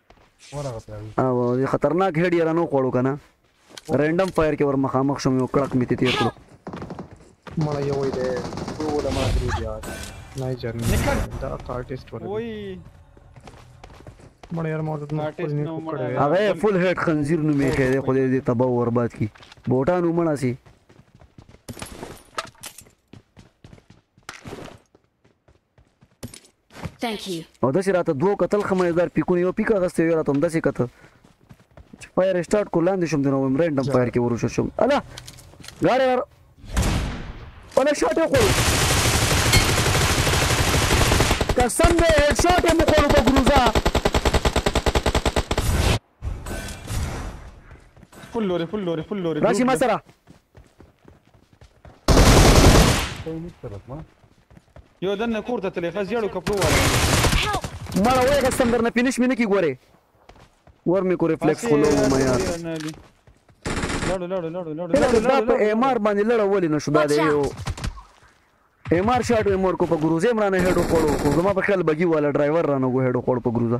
او خطرناک هډ یې رانو خوړو کنه رینډم فایر کې ور مخامخ شوم یو کړک مې تیر کړو مړ یو وای دی ټول ما درې بیا نه جرنی دا کارټیست ولې وای مړ یار ما د خپل نه کړو هغه فل هډ خنزیر نو می خې دی خو دې تباہ او برباد کی بوټانو مړه سي Thank you. او داسې راته دوه کتل ښه مزدار پیکونه یو پیک اغسته یو راته همداسې کته چې فایر اسټارټ کو لاندې شوم دنو ویم رینډم فایر کې وروشو شوم الا غاړه غاړه ولا شاټ یې خوړو قسم دې هډ شاټ یې مخوړو په ګروزا فل لوري فل لوري فل لوري راشي ما سره یو دنه کور ته تلې خاص جړو کپلو واره مړ وای غسم درنه فینیش مینه کی ګوره ور مې کو ریفلیکس خلو ما یار لړو لړو لړو لړو لړو دا په ایم آر باندې لړو ولې نشو دا دی یو ایم آر شاټ ایم آر کو په ګروزه عمران هډو کړو خو زما په خیال بګي والا ډرایور رانه کو هډو کړو په ګروزه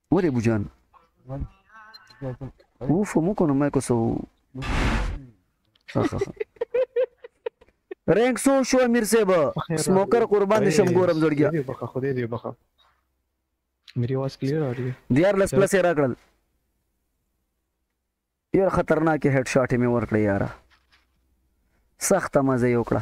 ولې ابو جان اوف مو کو نو مې کو سو رنګ سو شو امیر صاحب سموکر قربان دي شم ګورم جوړ گیا دې بخا خدای دې بخا میری आवाज کلیئر آ رہی ہے دیار لس پلس یې راکړل ډیر خطرناک هډ شاټ مې ورکړ یاره سخت مزه یې وکړه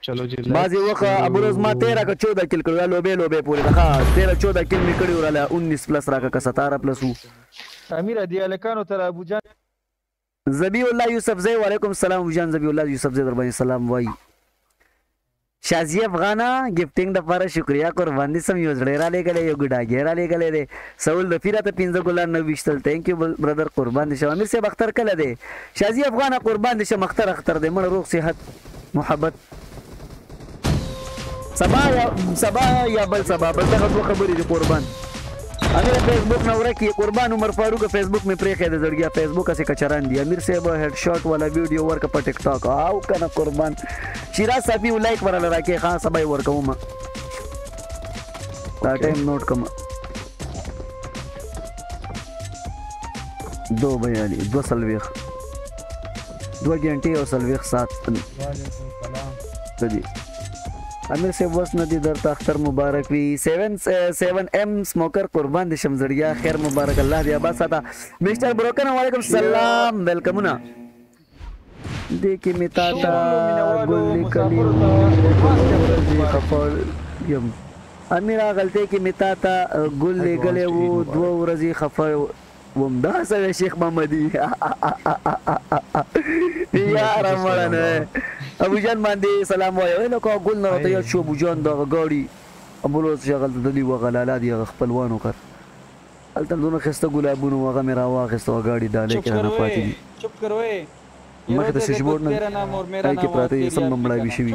چلو جی ما زی وخه ابو روز ما 13 کا 14 کل کړو لوبه لوبه پوری ده ښا 13 14 کل می کړی وراله 19 پلس راکا کا 17 پلس وو امیر دی الکانو تر ابو جان زبی الله یوسف زی وعلیکم السلام ابو جان زبی الله یوسف زی در باندې سلام وای شازیه افغانه ګفټینګ دپاره شکریه قربان دي سم یو زړی رالیګلی یو ګډاګی رالیګلی دی سول دفی راته پنځه ګلان نه ویشتل تینک یو برادر قربان دي شم امیر صاحب اختر کله دی شازیه افغانه قربان دي شم اختر اختر دی مړه روغ صحت محبت سبا یا سبا یا بل سبا بس دغه دوه خبرې دي قربان امیر فیسبوک نه ورک یې قربان عمر فاروق فیسبوک مې پرېښی د زړګیا فیسبوک هسې کچران دي امیر صاحب هیډ شاټ والا ویډیو ورکه په ټیک ټاک او کنه قربان شیراز صافي یو لایک وراله راکې خان سبا یې ورکوم دا ټایم نوټ کوم دو بیالی دو سلویخ دوه ګنټې او سلويخ سات سدي امیر صاحب وس ندی درته اختر مبارک وي 77 ام سموکر قربان دي شم زړګیا خیر مبارک الله دې آباد ساته مستر بروکن وعلیکم سلام ویلکمونه دې کې می تا ته ګل لیکلی خفل یم امیر غلطه کې می تا ته ګل لیکلی وو دوه ورځې خفه وم دا څه وې شیخ محمدی یار مړه نه ابو جان باندې سلام وایو اله کا ګل نه راته یاد شو ابو جان دا غاړي امبولانس شغل ته دلی وغه لالا دی غ خپلوانو کر الته دونه خسته ګلابونو وغه مې را واخسته او غاړي ډالې کې نه پاتې دي چپ کر وې مخ ته سویچ بورډ نه دی هغه کې پراته یې سم بمبړاوي شوي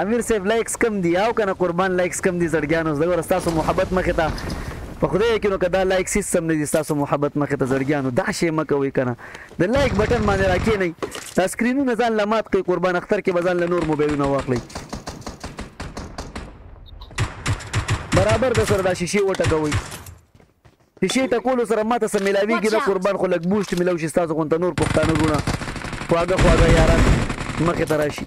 امیر صاحب لایکس کم دی او کنه قربان لایکس کم دی زړګیانو زه ور تاسو محبت مخه ته په خدای کې نو کدا لایک سیستم نه دي تاسو محبت مخه ته زړګیانو دا شی مکوي کنه د لایک بٹن باندې راکې نه دا سکرینونه ځان لمات کوي قربان اختر کې بزان له نور موبایلونه واخلي برابر د سره دا شیشه وټکوي شیشې ټکولو سره ماته څه ملاویږي نه قربان خو لږ بوسټ ملاو شي ستاسو غونته نور پښتانه وروڼه خواږه خواږه یاران مخې ته راشي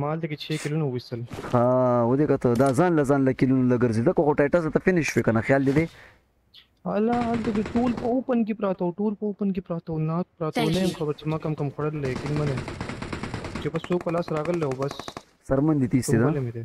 ما هلته کې چې کلونه وویستل ها ودې کته دا ځان له ځان له کلونه لګرځي دا کوه ټایټس ته فینیش شوې کنه خیال دې دی الله هلته کې ټول په اوپن کې پراته او ټول په اوپن کې پراته او ناک پراته او نه یم خبر چې ما کم کم خوړل دی یقین منه چې بس څوک په لاس راغل او بس سرمن دې تیسې ده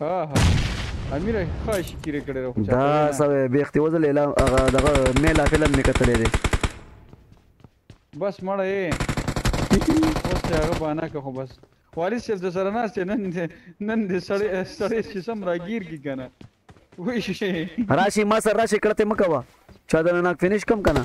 آها امیر خواهش کیره کړی راو چا دا سوي بیختی وزل اله هغه دغه میلا فلم می کتلې دي بس مړه یې اوس ته هغه بانا که خو بس وارث صاحب د سره ناست نن نن د سړی سړی سیسم راګیر کی کنه وای شي راشي ما سره راشي کړته مکوا چا د ناک فینیش کم کنه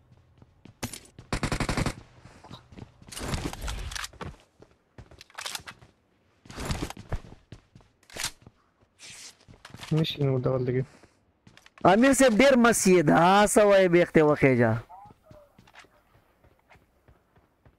نشي نو دا ولګي امیر صاحب ډیر مسیه دا سوای به اخته وخیجا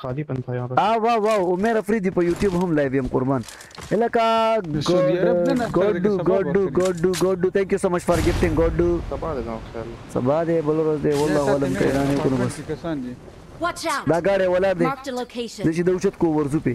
خالي پنتایا بس. آه واو واو عمیر افریدی په یوټیوب هم لایف یم قربان الکه ګډ ګډو ګډو ګډو ګډو تھینک یو سو مچ فار ګفټینګ ګډو سبا ده زما خیال ده سبا ده بل ورځ ده والله عالم که اعلان یې وکړو نو بس دا ګاډی ولاړ دی زه چې د اوچت کو ورځو پې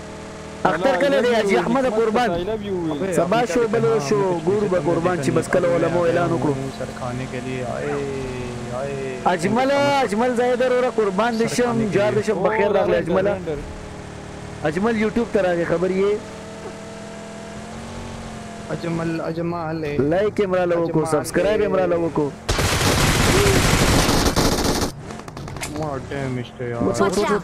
اختر کله دی حاجی احمده قربان سبا شو بله شو ګورو به قربان چی بس کله علماو اعلان وکړو. اجمله اجمل زاهده روره قربان دې شم جار دې شم پخیر راغلې اجمله اجمل یوټیوب ته راغې خبر یې. لایک ېم راله وکو سبسکرایب ېم راله وکو. Watch out!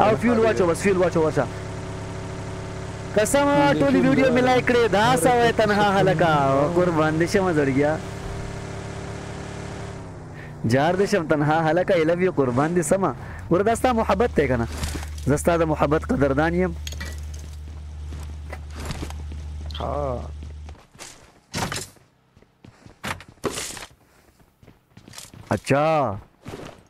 او فیول واچو بس فیول واچو ورشه قسم ټولي ویډیو می لایک کړې دا سوې تنها هلکا قربان دې شم زړګیا جار دې شم تنها هلکا ای لو یو قربان دې سما وردا ستا محبت ته کنه زستا د محبت قدردان یم ها اچھا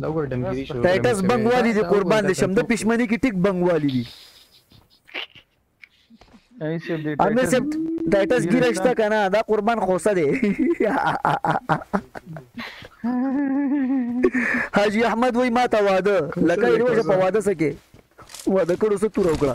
دا وګور ډنګری شو ټایټس بنګوالی دی قربان دي شم د پښمنی کې ټیک بنګوالی دی ایسه دی ټایټس ټایټس ګیره شته کنه دا قربان خوسه دی حاجی احمد وای ما ته واده لکه یو په واده سکه واده کړو څه تور وکړه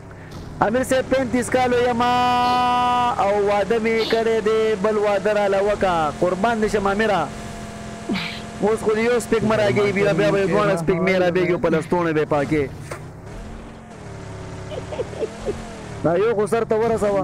امیر صیب پنتیس کالو یمه او واده می کړی دی بل واده راله وکه قربان دی شم امیره اوس خو دی یو سپیګمه راګی بیا بیا به دواړه سپیګمی رابیګی او په لستوڼه به پاکی دا یو خو سر ته ورسوه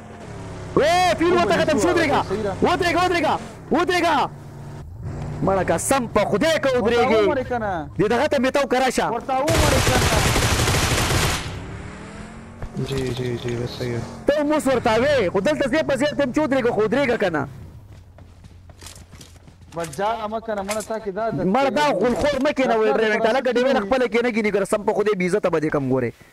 وې فیل وتښته پسې ودرېږه ودرېږه ودرېږه ودرېږه. مړه قسم په خدای که ودرېږې دې دغه ته مې تو کره شه. جی جی جی بس صحیح ده. ته هم اوس ورته وې خو دلته زه په زیر ته یم چې ودرېږه خو ودرېږه کنه. بټ جاغه مه کنه مړه تا کې دا عادت دی. مړه دا غول خور مه کېنه وې ډرایوینګ ته هلکه ډیوې له خپله کېنه ګیني قسم په خدای بې عزته به دې کړم ګورې.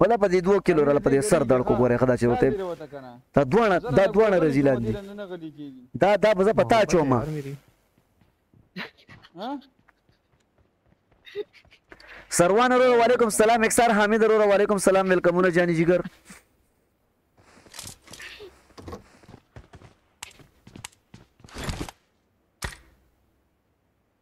ولا په دې دوه کیلو راله په دې سر دړکو ګوره خدا چې وته دا دوه دا دوه رزیلان دي دا دا بزه پتا چوما سروان ورو وعلیکم السلام اکثر حامد ورو وعلیکم السلام ویلکمونه جانی جګر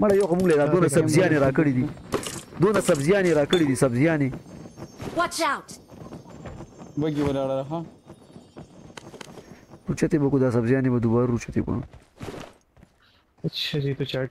مړه یو خو مونږ له دا دونه سبزیانې راکړې دي دونه سبزیانې راکړې دي سبزیانې واچ اوټ بګي ولاړه ها اوچته بکو دا سبزیانې به دوباره اوچته کو اچھا جی تو چاټ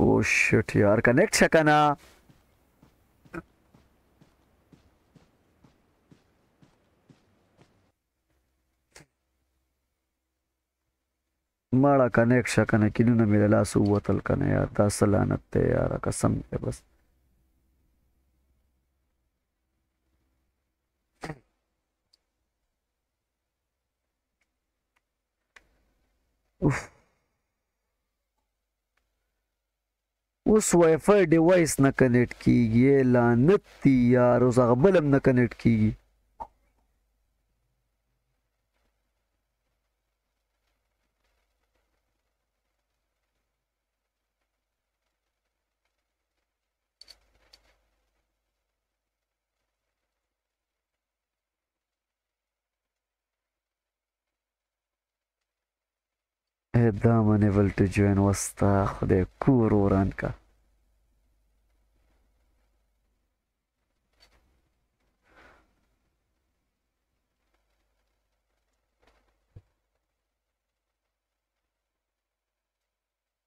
او شټ یار کنیکټ شکنه ماړه کنیکټ شه کنه کینونه مې له لاسه ووتل کنه یار دا څه لعنت دی یاره قسم دی بس اوف اوس وای فای ډیوایس نه کنیکټ کیږي لعنت دی یار اوس هغه بل هم نه کنیکټ کیږي اعدام انیبل ټو جوین وستا خدای کور وران کا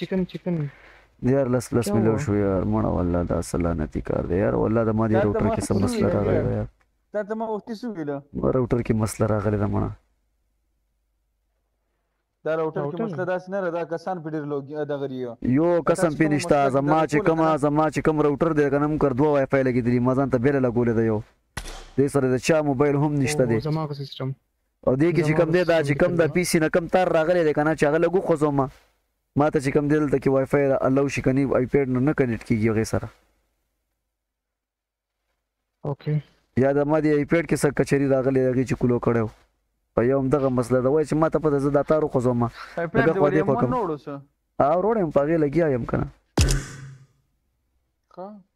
چکن چکن یار لس لس ملو شو یار مړه والله دا سلا نتی کار دی یار والله د ما دی روټر کې سم مسله راغلی دی یار دا ته ما وختي سو ویل روټر کې مسله راغلی ده مړه دا راوټر کې مسله داس نه را دا کسان په ډیر لوګ د غری یو قسم په نشتا زما چې کما زما چې کم راوټر دی کنه مکر دوه وای فای لګی دی مزان ته بیل لګولې دی یو دې سره د چا موبایل هم نشته دی زما سیستم او دې کې چې کوم دی دا چې کوم د پی سي نه کوم تار راغلی دی کنه چې هغه لګو خوځوم ما ما ته چې کوم دی دلته کې وای فای را الاو شي کني آی پیډ نه نه کنیکټ کیږي هغه سره اوکې یا د ما دی آی پیډ کې څه کچري راغلی هغه چې کولو کړو په یو هم دغه مسله دا وای چې ما ته په دې دا تارو خو زما دغه خو دې خو کوم او روړم په غي لګیا یم کنه ښه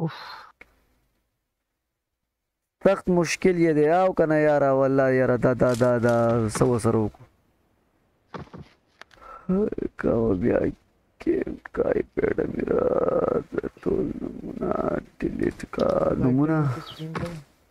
اوف سخت مشکل یې دی او کنه یارا والله یارا دا دا دا دا سو سره وکړو کاو بیا کې کای پیډ میرا ټول نمونه ډیلیټ کا نمونه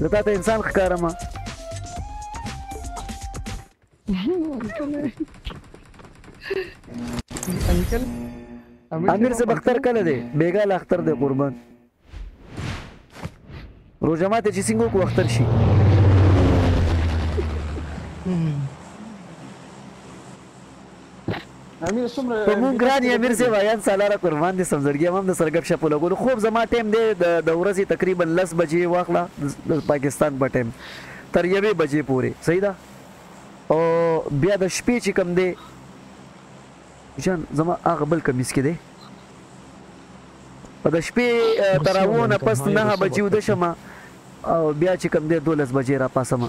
زه تا ته انسان ښکارم انکل امیر صاحب اختر کله دی بیګا لا اختر دی قربان روژه ماته چې څنګه کو اختر شي امیر څومره په مونږ ګران یې امیر صیب ایان سالاره قربان دې سم زړګیه مام د سره ګپ شپ ولګولو خوب زما ټیم دی د ورځې تقریبا لس بجې واخله د پاکستان په ټیم تر یوې بجې پورې صحیح ده او بیا د شپې چې کم دی جان زما هغه بل کمیس کې دی د شپې تراوونه پس نه بجې ود شمه او بیا چې کم دی دولس بجې را پاسمه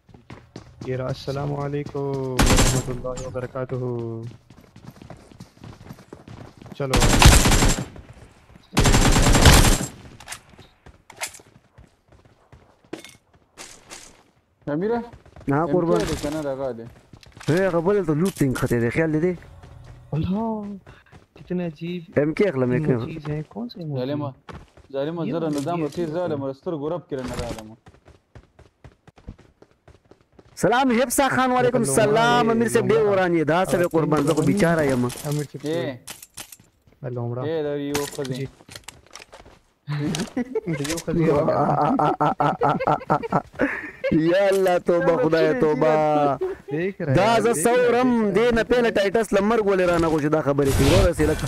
یرا السلام علیکم ورحمت الله وبرکاته چلو امیره نه ام قربان کې ده کنه دغه ده هي غبل ته لوټ تنګ خته دی خیال دې الله کتنا عجیب ام کې اخلم کې ایموجیز ہیں کون سے ایموجی ظالما ظالما زره نه دام ته ظالم ستر ګورب کړه نه رااله سلام حفصه خان وعلیکم سلام امیر صاحب ډیر وران یې دا سره قربان زه خو بیچاره یم امیر صاحب د لومړه دی د یو خزي د یو خزي یا الله توبه خدای توبه دا زه سورم دې نه پهله ټایټس لمر ګولې رانه غوښه دا خبرې کوي ورسې لکه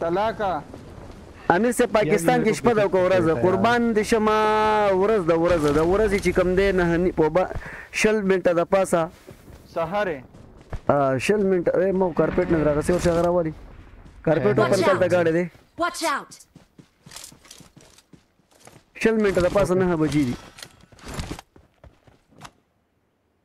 طلاقه امیر صاحب پاکستان کې شپه ده که ورځ قربان دې شم ورځ ده ورځ ده ورځې چې کم دی نه په شل منټه د پاسه سحر شل منټه اے مو کارپټ نه راغسي او څنګه راوالي کارپټ په خپل د گاډي دی واچ اوټ شل منټه د پاسه نه بجې دي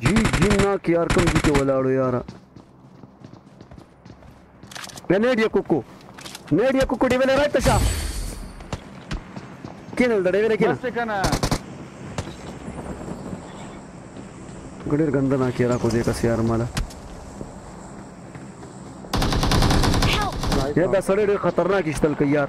جی جی ناک یار کم ځی کې ولاړو یاره. یا نیډ یا کوکو نیډ یا کوکو ډیویل رائټ ته شه کینل د ډیویل کینل بس کنه ګډیر ګنده نا کیرا کو دې کس یار مالا یا دا سړی ډیر خطرناک اشتل کوي یار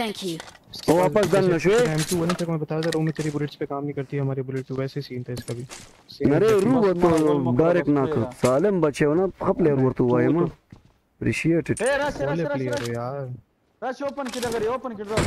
Thank you. او واپس دن نه شوې. ایم ټو ون تک مې بتایا تھا روم تیری بلیټس پہ کام نہیں کرتی ہے ہماری بلیټ پہ ویسے سین تھا اس کا بھی نری رو وته ډایرک نه کړ سالم بچو نه خپل ورته وایم اپریشیټ اټ اے راشه راشه راشه یار راشه اوپن کې دغه اوپن کې ډراپ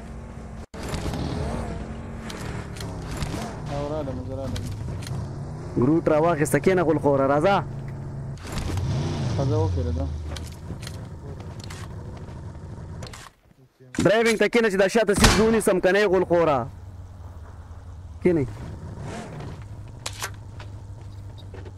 ګروټ را واخیسته کېنه غول خوره راځه ډرایوینګ ته کېنه چې دا شاته سیټ زه ونیسم که نه یې غول خوره کېنئ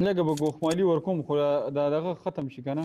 لګه به ګوخمالی ورکوم خو دا دغه ختم شي کنه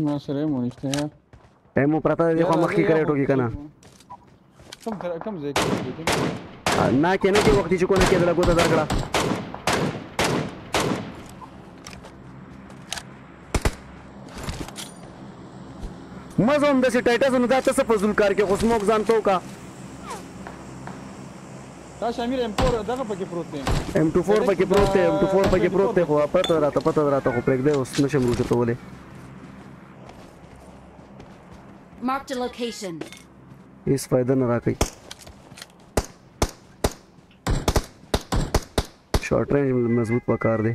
ما سره مو نشته یا ایمو پرته دی خو مخکې کړی ټوکی کنه کم تر کم ځای کې نه کې نه کې وخت چې کو نه کې دلګو ته درکړه مزه هم داسې ټایټه زه نو دا ته څه فضول کار کې خو سموک ځان تو کا دا شامیر ایم 4 دغه پکې پروت دی ایم 24 پکې پروت دی ایم 24 پکې پروت دی خو پته راته پته راته خو پرېږده اوس نشم روزه کولی مارک د لوکیشن هیڅ فائدہ نه راکړي شارټ رینج مضبوط پکار دی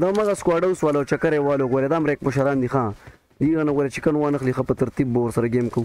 دا مغه سکواډ اوس والو چکرې والو ګوره دا امریک مشران دي ښا دی نه ګوره چکن وانه خلی خپ ترتیب بور سره گیم کو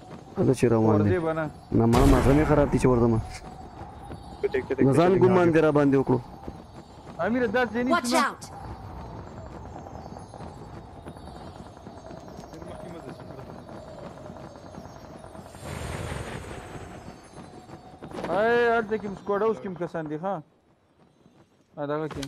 هله چې روان دی نه مړه ماغه مې خراب دي چې ورځم نه ځان ګمان دی را باندې وکړو امیر دا ځینی واچ اوټ هاي ارته کوم سکوډ اوس کوم کسان دي ها دا کوم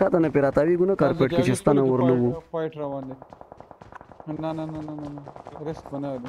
شاته نه پیراتاوی ګونه کارپټ کې چې ستنه ورنه وو فایټ روان دي نه نه نه نه نه رست بنا دي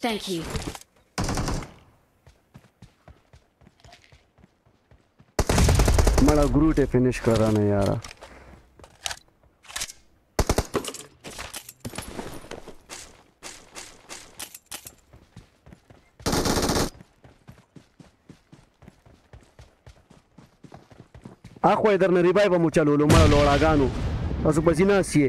Thank you. مړه ګروټ یې فینش کړه رانه یاره اخو یې درنه ریبای به مو چلولو مړه لوړاګانو تاسو پسې ناست یې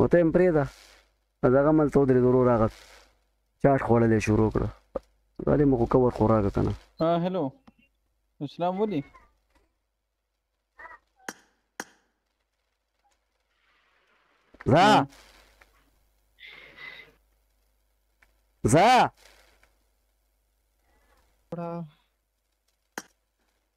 نو ته هم پرېږده دغه ملته ودرېد ورو راغت چاټ خوړلی شروع کړه غالي مو خو کور خو راکړه که نه هلو اسلام ولي ځه ځه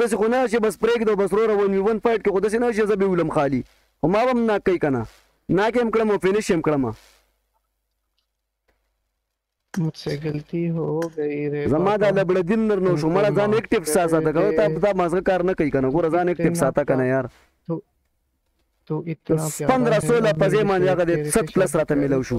داسې خو نه چې بس پرېږده بس وروره ون وي ون فایټ کې خو داسې نه چې زه به ولم خالي خو ما به هم ناک کوي که نه ناک یې هم کړم او فینش یې هم کړم مجھ سے غلطی ہو گئی رے زما دا لبړه دین نر نو شو مړه ځان اکټیو ساته دا غو ته دا مازغه کار نه کوي کنه ګور ځان اکټیو ساته کنه یار تو تو اتنا 15 16 پځې مان یاغه دې 7 پلس راته ملو شو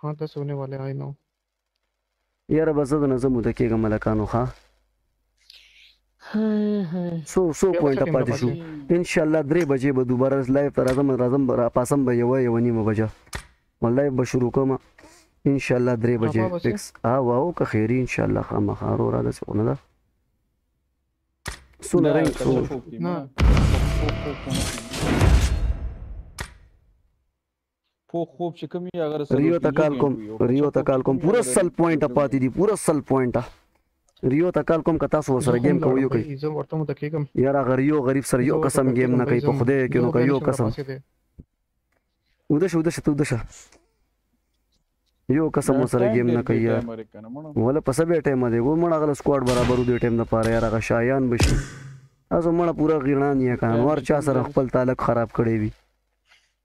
ها داسې هونې والې هاي نو. یاره بس زه درنه زه موده کیږم هلکانو ښا. څو څو پوینټه پاتې شو ان شاء الله درې بجې به دوباره لایف ته راځم راځم راپاسم به یو یو نیمه بجه ما لایف به شروع کوم ان شاء الله درې بجې فکس ها واو که خیری ان شاء الله خامخا رو را داسې خونه ده سونه رنګ سو پوخ خوب چې کوم هغه سره ریو ته کال کوم ریو ته کال کوم پورا سل پوینټ پاتې دي پورا سل پوینټ ریو ته کال کوم که تاسو سره گیم کوو یو کوي زه ورته مو تکیګم یاره غریو غریب سره یو قسم گیم نه کوي په خوده کې نو کوي یو قسم ودشه ودشه ته ودشه یو قسم سره گیم نه کوي یار ولا په سبه ټایم دی و مړه غل سکواډ برابر دی ټایم نه پاره یاره غشایان بشي تاسو مړه پورا غیران یې کان ور چا سره خپل تعلق خراب کړی وي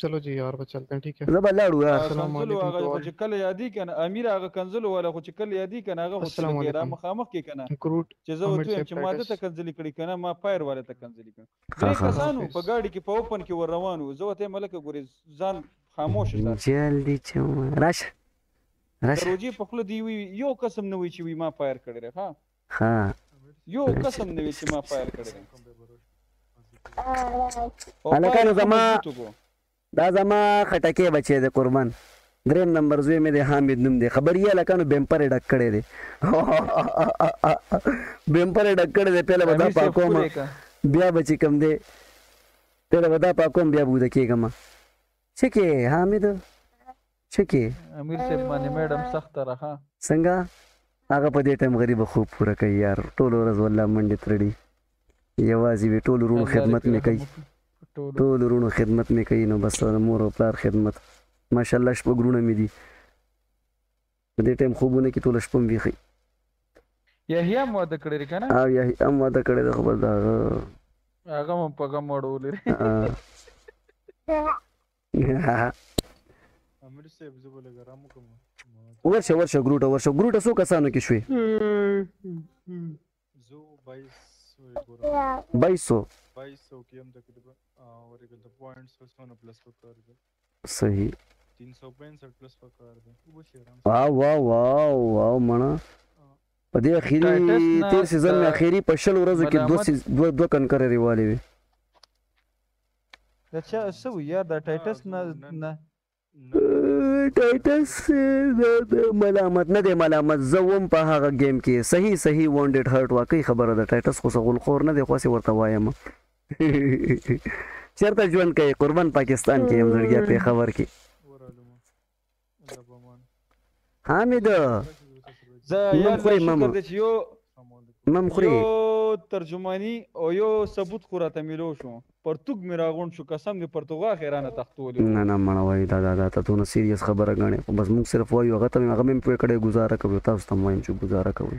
چلو جی یار به چلتے ہیں ٹھیک ہے زبا لاړو ها السلام کنزلو علیکم هغه ټو خو آل چې کله یادی کنه امیر هغه کنزلو والا خو چې کله یادی کنه هغه خو السلام تلګی را علیکم مخامخ کې کنه کروټ چې زه حمید ورته ویم صاحب چې ما ده ټایټس ته کنزلی کړی کنه ما پایر والا ته کنزلی کړ ها درې ها خدا کسانو په حافظ گاډي کې په اوپن کې ور روان وو زه ورته ویم ملکه ګورې ځان خاموش ساته جلدی چوما راشه د راشه روجې په خوله دی وی یو قسم نه وی چې وی ما پایر کړی ښا ها یو کس هم نه وي چې ما فایل کړی دی هلکانو زما دا زما خټکی بچی دی قربان دریم نمبر زوی مې دی حامد نوم دی خبر یې هلکانو بمپر یې ډک کړی دی بمپر یې ډک کړی دی پهله به دا پاکوم بیا به چې کوم دی پهله به دا پاکوم بیا به اوده کېږم څه کې حامد څه کې امیر صاحب باندې میډم سخت راخه څنګه هغه په دې ټیم غریب خوب پوره کوي یار ټول ورځ والله منډې ترړي یوازې وی ټول ورونو خدمت مې کوي ټول ورونو خدمت مې کوي نو بس مور او پلار خدمت ماشاءالله شپږ ورونه مې دي په دې ټیم خوبونه کې ټول شپم ویخي یحیی هم واده کړی کنه او یحیی هم واده کړی د خبر دا هغه هم په غم وړولې امیر صاحب زه بل ګرام کوم ورشه ورشه ګروټه ورشه ګروټه سو کسانو کې شوې زو 22 22 22 کې هم تقریبا ورګل د پوینټس وسونه پلس وکړ صحیح 365 پلس وکړ دی او شیرام واو واو واو واو مړه په دې اخیری تیر سیزن اخیری په شل ورځو کې دوه دوه کنکر ریوالې وي دا چا څه وي یار دا ټایټس نه نه ټایټس دا د ملامت نه دی ملامت زه وم په هغه ګیم کې صحیح صحیح وانډډ هرټ واقعي خبره ده ټایټس خو سغول خور نه دی خو سي ورته وایم چیرته ژوند کوي قربان پاکستان کې هم زړګیا په خبر کې حامد مم خوري مم مم خوري یو ترجمانی او یو ثبوت خو راته ملو شو پرتګ می راغون شو قسم دی پرتګا خیرانه تختولې نه نه مړه وای دا دا دا ته ته سیریس خبره غاڼې خو بس موږ صرف وایو هغه ته هغه مې په کړه گزاره کوي تاسو ته وایم چې گزاره کوي